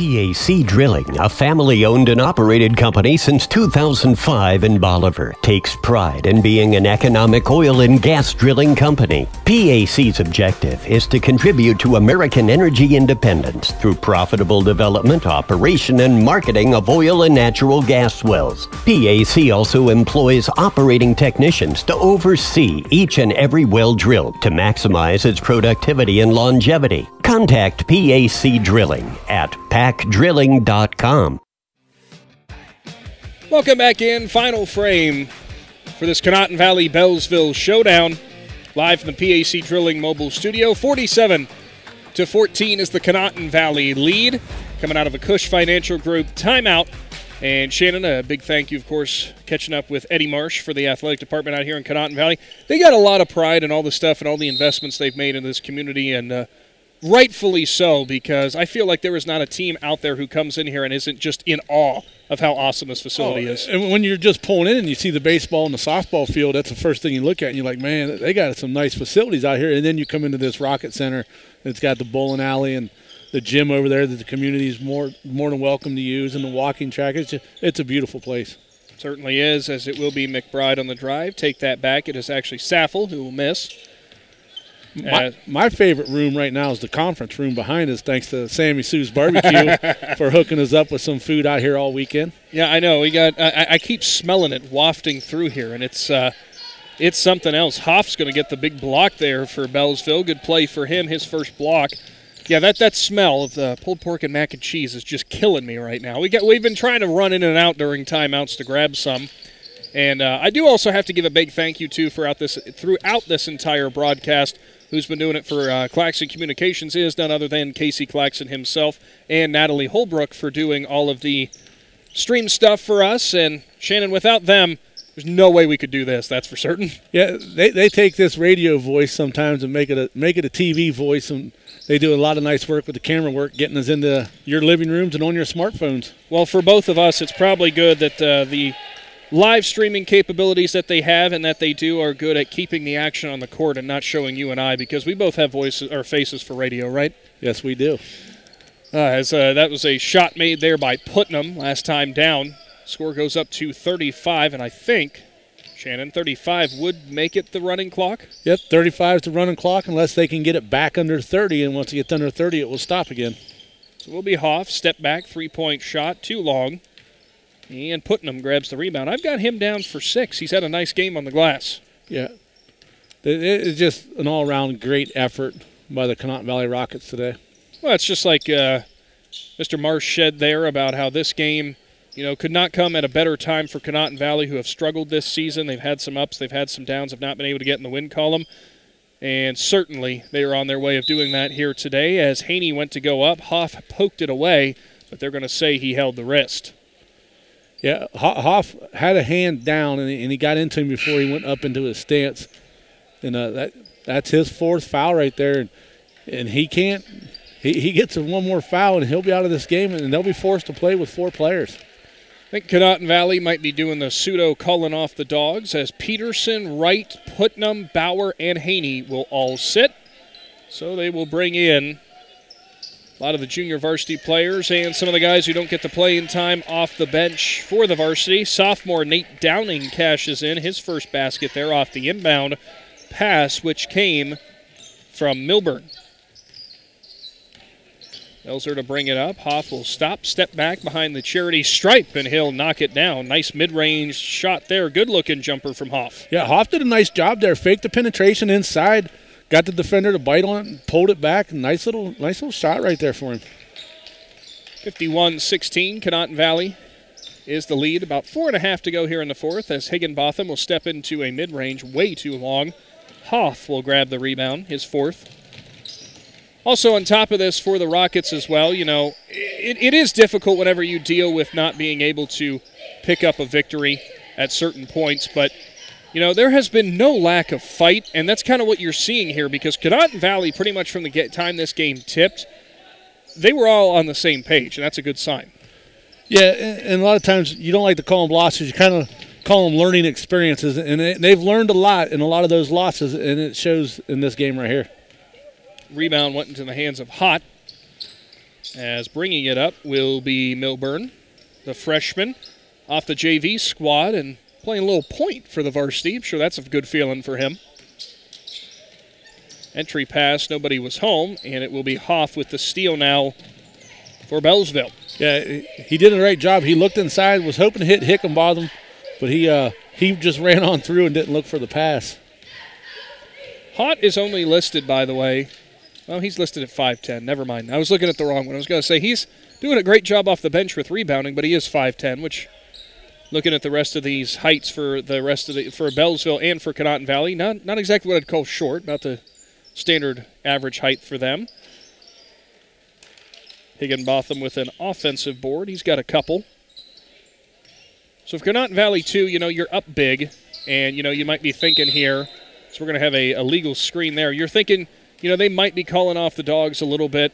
PAC Drilling, a family owned and operated company since 2005 in Bolivar, takes pride in being an economic oil and gas drilling company. PAC's objective is to contribute to American energy independence through profitable development, operation, and marketing of oil and natural gas wells. PAC also employs operating technicians to oversee each and every well drilled to maximize its productivity and longevity. Contact PAC Drilling at pacdrilling.com. Welcome back in. Final frame for this Conotton Valley Beallsville showdown. Live from the PAC Drilling Mobile Studio. 47 to 14 is the Conotton Valley lead. Coming out of a Cush Financial Group timeout. And Shannon, a big thank you, of course, catching up with Eddie Marsh for the athletic department out here in Conotton Valley. They got a lot of pride in all the stuff and all the investments they've made in this community, and uh, rightfully so, because I feel like there is not a team out there who comes in here and isn't just in awe of how awesome this facility Oh, is. And when you're just pulling in and you see the baseball and the softball field, that's the first thing you look at, and you're like, man, they got some nice facilities out here. And then you come into this Rocket Center, and it's got the bowling alley and the gym over there that the community is more more than welcome to use, and the walking track. It's just, it's a beautiful place. Certainly is, as it will be McBride on the drive. Take that back. It is actually Saffel who will miss. My, Uh, my favorite room right now is the conference room behind us, thanks to Sammy Sue's Barbecue for hooking us up with some food out here all weekend. Yeah, I know. We got. I, I keep smelling it wafting through here, and it's uh, it's something else. Hoff's going to get the big block there for Beallsville. Good play for him. His first block. Yeah, that, that smell of the pulled pork and mac and cheese is just killing me right now. We got we've been trying to run in and out during timeouts to grab some, and uh, I do also have to give a big thank you to throughout this throughout this entire broadcast. Who's been doing it for uh, Claxon Communications is none other than Casey Claxon himself and Natalie Holbrook for doing all of the stream stuff for us. And Shannon, without them, there's no way we could do this. That's for certain. Yeah, they, they take this radio voice sometimes and make it a make it a TV voice, and they do a lot of nice work with the camera work, getting us into your living rooms and on your smartphones. Well, for both of us, it's probably good that uh, the live streaming capabilities that they have and that they do are good at keeping the action on the court and not showing you and I because we both have voices or faces for radio, right? Yes, we do. Uh, as uh, that was a shot made there by Putnam last time down. Score goes up to 35, and I think Shannon 35 would make it the running clock. Yep, 35 is the running clock unless they can get it back under 30, and once it gets under 30, it will stop again. So we'll be Hoff, step back, three point shot, too long. And Putnam grabs the rebound. I've got him down for six. He's had a nice game on the glass. Yeah. It's just an all around great effort by the Conotton Valley Rockets today. Well, it's just like uh, Mr. Marsh said there about how this game, you know, could not come at a better time for Conotton Valley, who have struggled this season. They've had some ups, they've had some downs, have not been able to get in the win column. And certainly they are on their way of doing that here today. As Haney went to go up, Hoff poked it away, but they're going to say he held the wrist. Yeah, Hoff had a hand down, and he, got into him before he went up into his stance. And uh, that that's his fourth foul right there. And, and he can't, he, he gets one more foul, and he'll be out of this game, and they'll be forced to play with four players. I think Conotton Valley might be doing the pseudo culling off the dogs as Peterson, Wright, Putnam, Bauer, and Haney will all sit. So they will bring in a lot of the junior varsity players and some of the guys who don't get to play in time off the bench for the varsity. Sophomore Nate Downing cashes in his first basket there off the inbound pass, which came from Milburn. Elzer to bring it up. Hoff will stop, step back behind the charity stripe, and he'll knock it down. Nice mid range shot there. Good looking jumper from Hoff. Yeah, Hoff did a nice job there. Faked the penetration inside, got the defender to bite on it, pulled it back. Nice little, nice little shot right there for him. 51 16, Conotton Valley is the lead. About four and a half to go here in the fourth as Higginbotham will step into a mid range way too long. Hoff will grab the rebound, his fourth. Also, on top of this for the Rockets as well, you know, it, it is difficult whenever you deal with not being able to pick up a victory at certain points, but you know there has been no lack of fight, and that's kind of what you're seeing here because Conotton Valley, pretty much from the get, time this game tipped, they were all on the same page, and that's a good sign. Yeah, and a lot of times you don't like to call them losses. You kind of call them learning experiences, and they- they've learned a lot in a lot of those losses, and it shows in this game right here. Rebound went into the hands of Hott. As bringing it up will be Milburn, the freshman, off the JV squad and playing a little point for the varsity. I'm sure that's a good feeling for him. Entry pass, nobody was home, and it will be Hoff with the steal now for Beallsville. Yeah, he did a great job. He looked inside, was hoping to hit Higginbotham, but he uh, he just ran on through and didn't look for the pass. Hott is only listed, by the way. Well, he's listed at 5'10. Never mind. I was looking at the wrong one. I was going to say he's doing a great job off the bench with rebounding, but he is 5'10, which, looking at the rest of these heights for the rest of the for Beallsville and for Conotton Valley, not not exactly what I'd call short, about the standard average height for them. Higginbotham with an offensive board. He's got a couple. So if Conotton Valley 2, you know, you're up big, and, you know, you might be thinking here, so we're going to have a, a legal screen there. You're thinking, you know, they might be calling off the dogs a little bit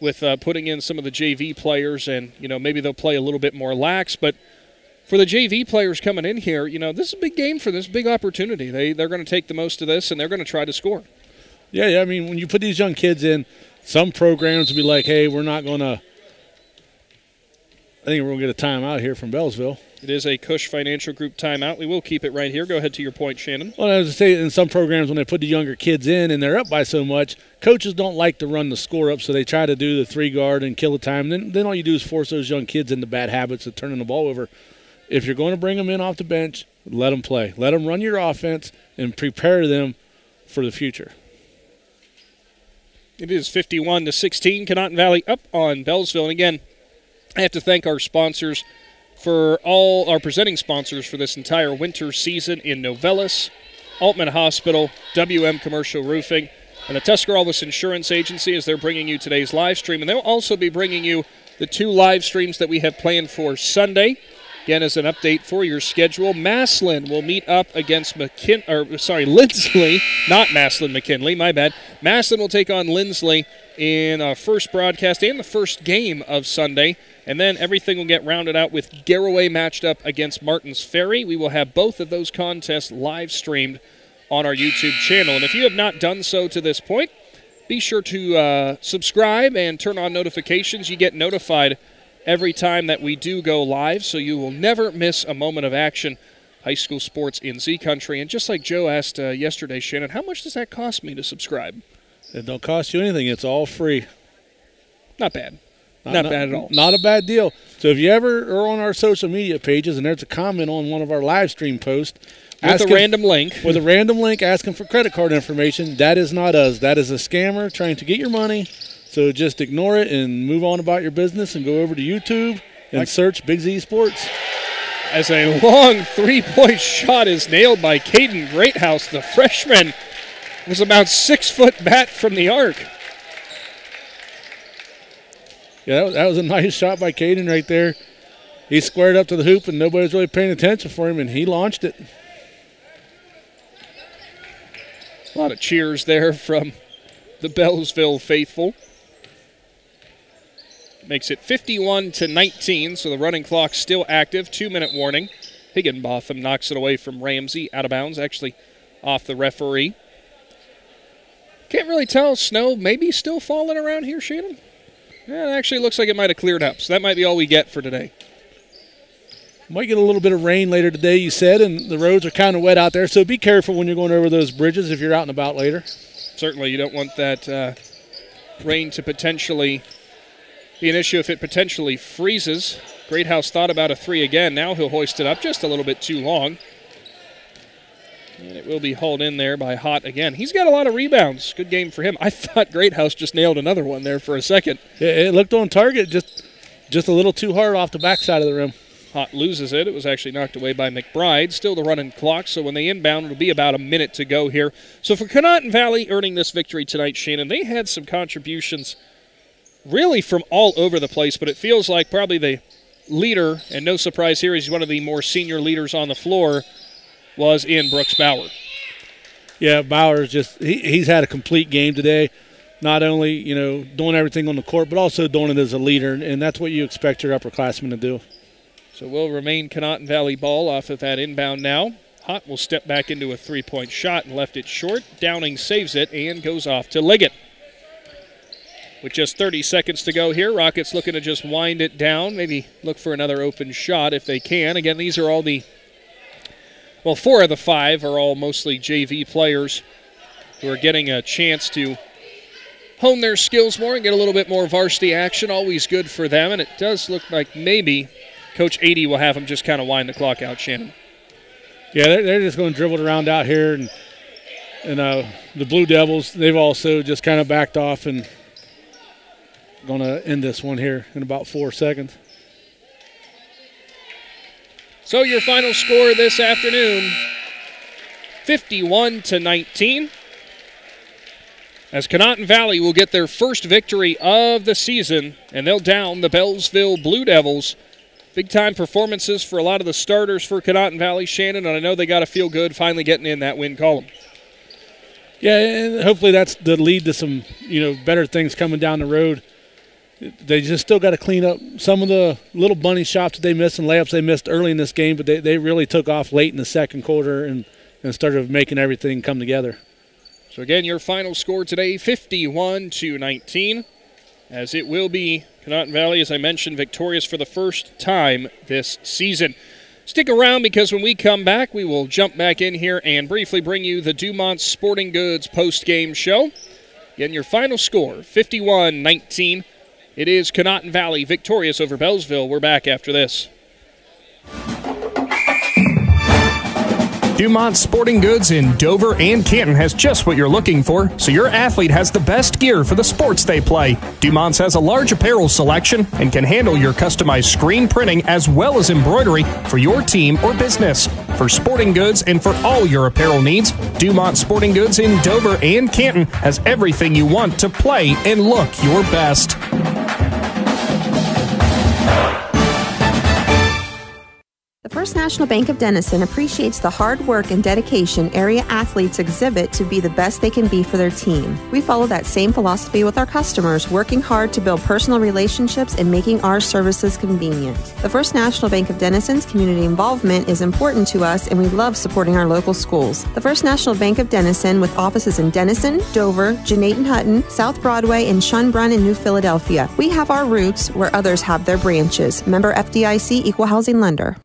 with uh, putting in some of the JV players, and, you know, maybe they'll play a little bit more lax. But for the JV players coming in here, you know, this is a big game for this, big opportunity. They, they're going to take the most of this, and they're going to try to score. Yeah, yeah. I mean, when you put these young kids in, some programs will be like, "Hey, we're not going to." I think we're going to get a timeout here from Beallsville. It is a Cush Financial Group timeout. We will keep it right here. Go ahead to your point, Shannon. Well, I was say in some programs when they put the younger kids in and they're up by so much, coaches don't like to run the score up, so they try to do the three guard and kill the time. Then, then all you do is force those young kids into bad habits of turning the ball over. If you're going to bring them in off the bench, let them play. Let them run your offense and prepare them for the future. It is 51 to 16. Conotton Valley up on Beallsville. And again, I have to thank our sponsors for all our presenting sponsors for this entire winter season in Novelis, Aultman Hospital, WM Commercial Roofing, and the Tuscarawas Insurance Agency as they're bringing you today's live stream. And they'll also be bringing you the two live streams that we have planned for Sunday. Again, as an update for your schedule, Massillon will meet up against McKin or sorry, Linsly, not Massillon McKinley, my bad. Massillon will take on Linsly in our first broadcast and the first game of Sunday. And then everything will get rounded out with Garaway matched up against Martins Ferry. We will have both of those contests live streamed on our YouTube channel. And if you have not done so to this point, be sure to uh, subscribe and turn on notifications. You get notified every time that we do go live, so you will never miss a moment of action. High school sports in Z Country. And just like Joe asked uh, yesterday, Shannon, how much does that cost me to subscribe? It don't cost you anything. It's all free. Not bad. Not, bad at all. Not a bad deal. So if you ever are on our social media pages and there's a comment on one of our live stream posts With a random link. with a random link asking for credit card information, that is not us. That is a scammer trying to get your money. So just ignore it and move on about your business and go over to YouTube and search Big Z Sports. As a long three point shot is nailed by Caden Greathouse, the freshman was about six foot back from the arc. Yeah, that was, that was a nice shot by Caden right there. He squared up to the hoop and nobody was really paying attention for him, and he launched it. A lot of cheers there from the Beallsville faithful. Makes it 51 to 19, so the running clock still active. Two minute warning. Higginbotham knocks it away from Ramsey, out of bounds, actually off the referee. Can't really tell. Snow maybe still falling around here, Shannon. Yeah, it actually looks like it might have cleared up, so that might be all we get for today. Might get a little bit of rain later today, you said, and the roads are kind of wet out there. So be careful when you're going over those bridges if you're out and about later. Certainly, you don't want that uh, rain to potentially be an issue if it potentially freezes. Greathouse thought about a three again. Now he'll hoist it up just a little bit too long. And it will be hauled in there by Hott again. He's got a lot of rebounds. Good game for him. I thought Greathouse just nailed another one there for a second. It looked on target, just just a little too hard off the backside of the rim. Hott loses it. It was actually knocked away by McBride. Still the running clock, so when they inbound, it'll be about a minute to go here. So for Conotton Valley earning this victory tonight, Shannon, they had some contributions really from all over the place, but it feels like probably the leader, and no surprise here, he's one of the more senior leaders on the floor, was in Brooks Bauer. Yeah, Bauer's just he, he's had a complete game today. Not only you know doing everything on the court, but also doing it as a leader, and that's what you expect your upperclassmen to do. So we'll remain Conotton Valley ball off of that inbound now. Hott will step back into a three-point shot and left it short. Downing saves it and goes off to Liggett. With just 30 seconds to go here, Rockets looking to just wind it down, maybe look for another open shot if they can. Again, these are all the, well, four of the five are all mostly JV players who are getting a chance to hone their skills more and get a little bit more varsity action. Always good for them, and it does look like maybe Coach 80 will have them just kind of wind the clock out, Shannon. Yeah, they're, they're just going to dribble around out here, and and uh, the Blue Devils they've also just kind of backed off and going to end this one here in about four seconds. So your final score this afternoon 51 to 19. As Conotton Valley will get their first victory of the season, and they'll down the Beallsville Blue Devils. Big time performances for a lot of the starters for Conotton Valley, Shannon, and I know they got to feel good finally getting in that win column. Yeah, and hopefully that's the lead to some you know better things coming down the road. They just still got to clean up some of the little bunny shots that they missed and layups they missed early in this game, but they, they really took off late in the second quarter and, and started making everything come together. So again, your final score today, 51 to 19, as it will be Conotton Valley, as I mentioned, victorious for the first time this season. Stick around because when we come back, we will jump back in here and briefly bring you the Dumont Sporting Goods post-game show. Again, your final score, 51-19. It is Conotton Valley victorious over Beallsville. We're back after this. Dumont Sporting Goods in Dover and Canton has just what you're looking for, so your athlete has the best gear for the sports they play. Dumont's has a large apparel selection and can handle your customized screen printing as well as embroidery for your team or business. For sporting goods and for all your apparel needs, Dumont Sporting Goods in Dover and Canton has everything you want to play and look your best. The First National Bank of Dennison appreciates the hard work and dedication area athletes exhibit to be the best they can be for their team. We follow that same philosophy with our customers, working hard to build personal relationships and making our services convenient. The First National Bank of Dennison's community involvement is important to us, and we love supporting our local schools. The First National Bank of Dennison, with offices in Dennison, Dover, Gnadenhutten, South Broadway, and Schoenbrunn in New Philadelphia. We have our roots where others have their branches. Member FDIC Equal Housing Lender.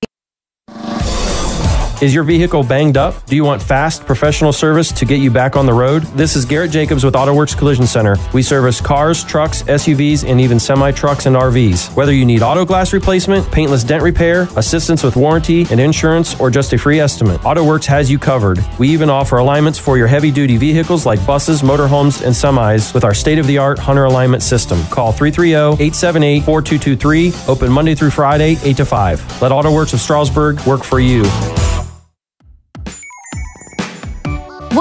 Is your vehicle banged up? Do you want fast professional service to get you back on the road? This is Garrett Jacobs with AutoWorks Collision Center. We service cars, trucks, SUVs, and even semi trucks and RVs. Whether you need auto glass replacement, paintless dent repair, assistance with warranty and insurance, or just a free estimate, AutoWorks has you covered. We even offer alignments for your heavy duty vehicles like buses, motorhomes, and semis with our state of the art Hunter alignment system. Call 330 878 4223, open Monday through Friday, 8 to 5. Let AutoWorks of Strasburg work for you.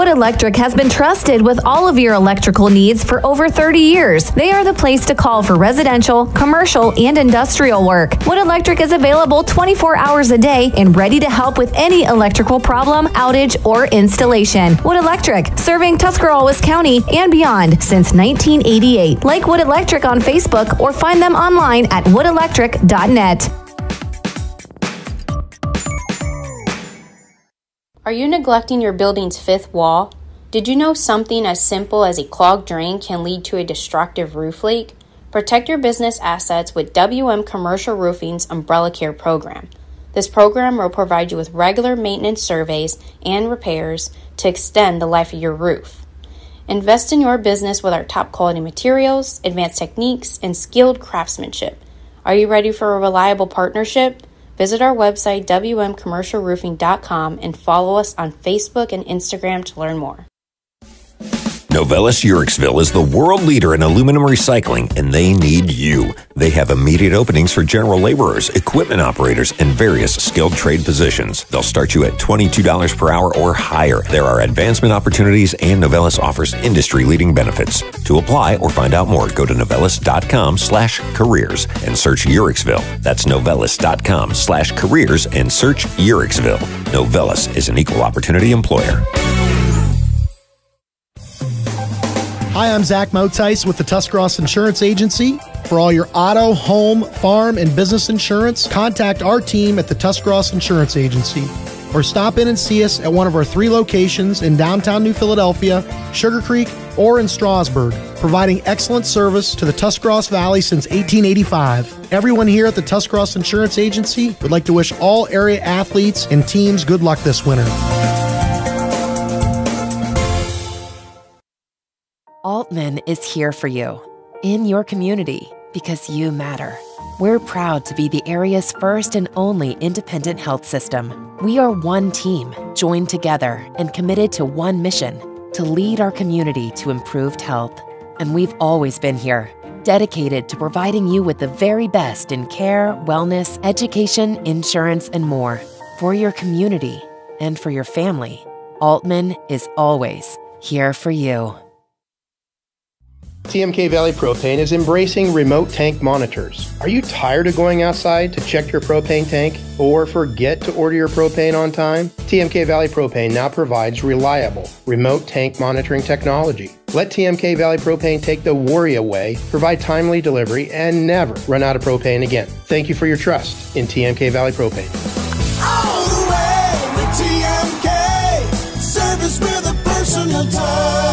Wood Electric has been trusted with all of your electrical needs for over 30 years. They are the place to call for residential, commercial, and industrial work. Wood Electric is available 24 hours a day and ready to help with any electrical problem, outage, or installation. Wood Electric, serving Tuscarawas County and beyond since 1988. Like Wood Electric on Facebook or find them online at woodelectric.net. Are you neglecting your building's fifth wall? Did you know something as simple as a clogged drain can lead to a destructive roof leak? Protect your business assets with WM Commercial Roofing's Umbrella Care program. This program will provide you with regular maintenance surveys and repairs to extend the life of your roof. Invest in your business with our top quality materials, advanced techniques, and skilled craftsmanship. Are you ready for a reliable partnership? Visit our website, wmcommercialroofing.com, and follow us on Facebook and Instagram to learn more. Novelis Uhrichsville is the world leader in aluminum recycling, and they need you. They have immediate openings for general laborers, equipment operators, and various skilled trade positions. They'll start you at $22 per hour or higher. There are advancement opportunities and Novelis offers industry-leading benefits. To apply or find out more, go to novelis.com slash careers and search Uhrichsville. That's novelis.com slash careers and search Uhrichsville. Novelis is an equal opportunity employer. Hi, I'm Zach Motice with the Tuscarawas Insurance Agency. For all your auto, home, farm, and business insurance, contact our team at the Tuscarawas Insurance Agency or stop in and see us at one of our three locations in downtown New Philadelphia, Sugarcreek, or in Strasburg, providing excellent service to the Tuscarawas Valley since 1885. Everyone here at the Tuscarawas Insurance Agency would like to wish all area athletes and teams good luck this winter. Aultman is here for you in your community because you matter. We're proud to be the area's first and only independent health system. We are one team, joined together and committed to one mission to lead our community to improved health. And we've always been here, dedicated to providing you with the very best in care, wellness, education, insurance, and more for your community and for your family. Aultman is always here for you. TMK Valley Propane is embracing remote tank monitors. Are you tired of going outside to check your propane tank or forget to order your propane on time? TMK Valley Propane now provides reliable remote tank monitoring technology. Let TMK Valley Propane take the worry away, provide timely delivery, and never run out of propane again. Thank you for your trust in TMK Valley Propane. All the way with TMK. Service with a personal touch.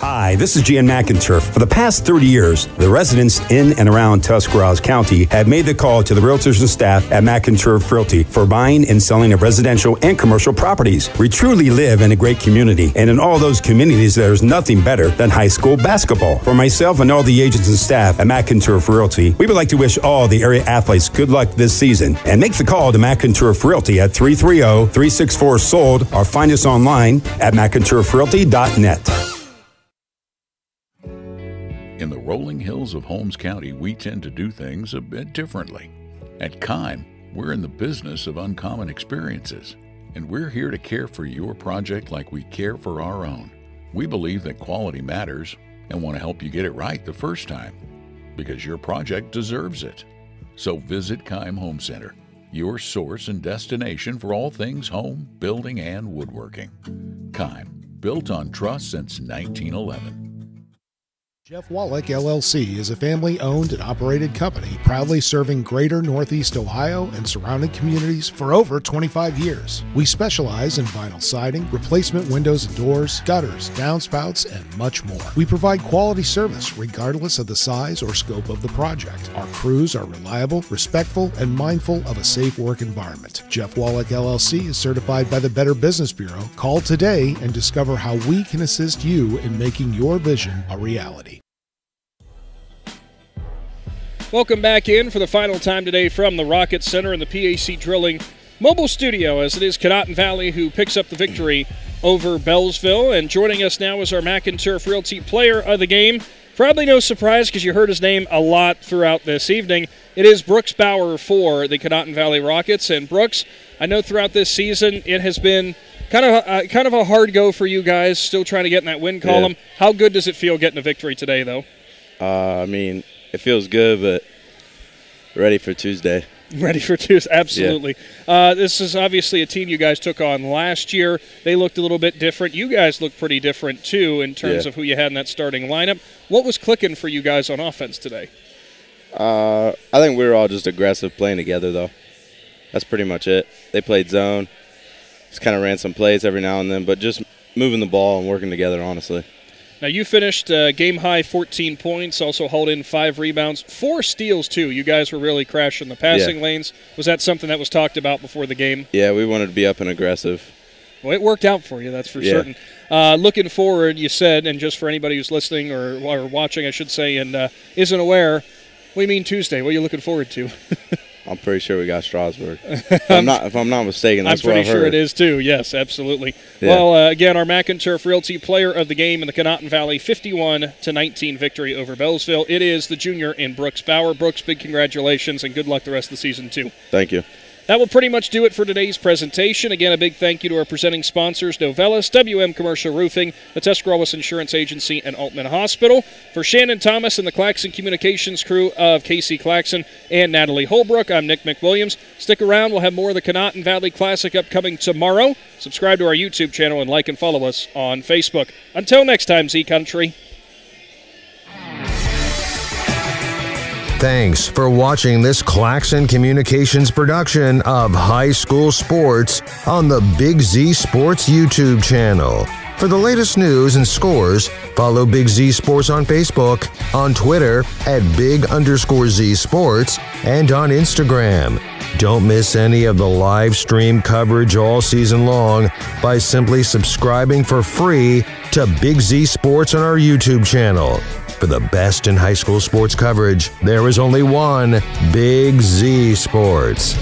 Hi, this is Jan McInturf. For the past 30 years, the residents in and around Tuscarawas County have made the call to the realtors and staff at McInturf Realty for buying and selling of residential and commercial properties. We truly live in a great community, and in all those communities, there's nothing better than high school basketball. For myself and all the agents and staff at McInturf Realty, we would like to wish all the area athletes good luck this season and make the call to McInturf Realty at 330 364 SOLD or find us online at McInturfRealty.net. In the rolling hills of Holmes County, we tend to do things a bit differently. At Keim, we're in the business of uncommon experiences, and we're here to care for your project like we care for our own. We believe that quality matters and want to help you get it right the first time because your project deserves it. So visit Keim Home Center, your source and destination for all things home, building, and woodworking. Keim, built on trust since 1911. Jeff Wallach LLC is a family owned and operated company proudly serving greater Northeast Ohio and surrounding communities for over 25 years. We specialize in vinyl siding, replacement windows and doors, gutters, downspouts, and much more. We provide quality service regardless of the size or scope of the project. Our crews are reliable, respectful, and mindful of a safe work environment. Jeff Wallach LLC is certified by the Better Business Bureau. Call today and discover how we can assist you in making your vision a reality. Welcome back in for the final time today from the Rocket Center and the PAC Drilling mobile studio, as it is Conotton Valley who picks up the victory over Beallsville. And joining us now is our McInturf Realty player of the game. Probably no surprise because you heard his name a lot throughout this evening. It is Brooks Bauer for the Conotton Valley Rockets. And Brooks, I know throughout this season it has been kind of a, uh, kind of a hard go for you guys, still trying to get in that win column. Yeah. How good does it feel getting a victory today, though? Uh, I mean, it feels good, but ready for Tuesday. Ready for Tuesday, absolutely. Uh, this is obviously a team you guys took on last year. They looked a little bit different. You guys look pretty different too in terms Yeah. of who you had in that starting lineup. What was clicking for you guys on offense today? Uh, I think we were all just aggressive playing together, though. That's pretty much it. They played zone, just kind of ran some plays every now and then, but just moving the ball and working together, honestly. Now you finished uh, game high 14 points, also hauled in five rebounds, four steals too. You guys were really crashing the passing Yeah. lanes. Was that something that was talked about before the game? Yeah, we wanted to be up and aggressive. Well, it worked out for you, that's for Yeah. certain. Uh, looking forward, you said, and just for anybody who's listening or, or watching, I should say, and uh, isn't aware, what do you mean Tuesday? What are you looking forward to? I'm pretty sure we got Strasburg. if I'm not, if I'm not mistaken, that's I'm pretty sure it is too. Yes, absolutely. Yeah. Well, uh, again, our McInturf Realty Player of the Game in the Conotton Valley, 51 to 19 victory over Beallsville. It is the junior in Brooks Bauer. Brooks, big congratulations and good luck the rest of the season too. Thank you. That will pretty much do it for today's presentation. Again, a big thank you to our presenting sponsors, Novelis, WM Commercial Roofing, the Tuscarawas Insurance Agency, and Aultman Hospital. For Shannon Thomas and the Claxon Communications crew of Casey Claxon and Natalie Holbrook, I'm Nick McWilliams. Stick around. We'll have more of the Conotton Valley Classic upcoming tomorrow. Subscribe to our YouTube channel and like and follow us on Facebook. Until next time, Z Country. Thanks for watching this Claxon Communications production of high school sports on the Big Z Sports YouTube channel. For the latest news and scores, follow Big Z Sports on Facebook, on Twitter at big underscore Z Sports, and on Instagram. Don't miss any of the live stream coverage all season long by simply subscribing for free to Big Z Sports on our YouTube channel. For the best in high school sports coverage, there is only one Big Z Sports.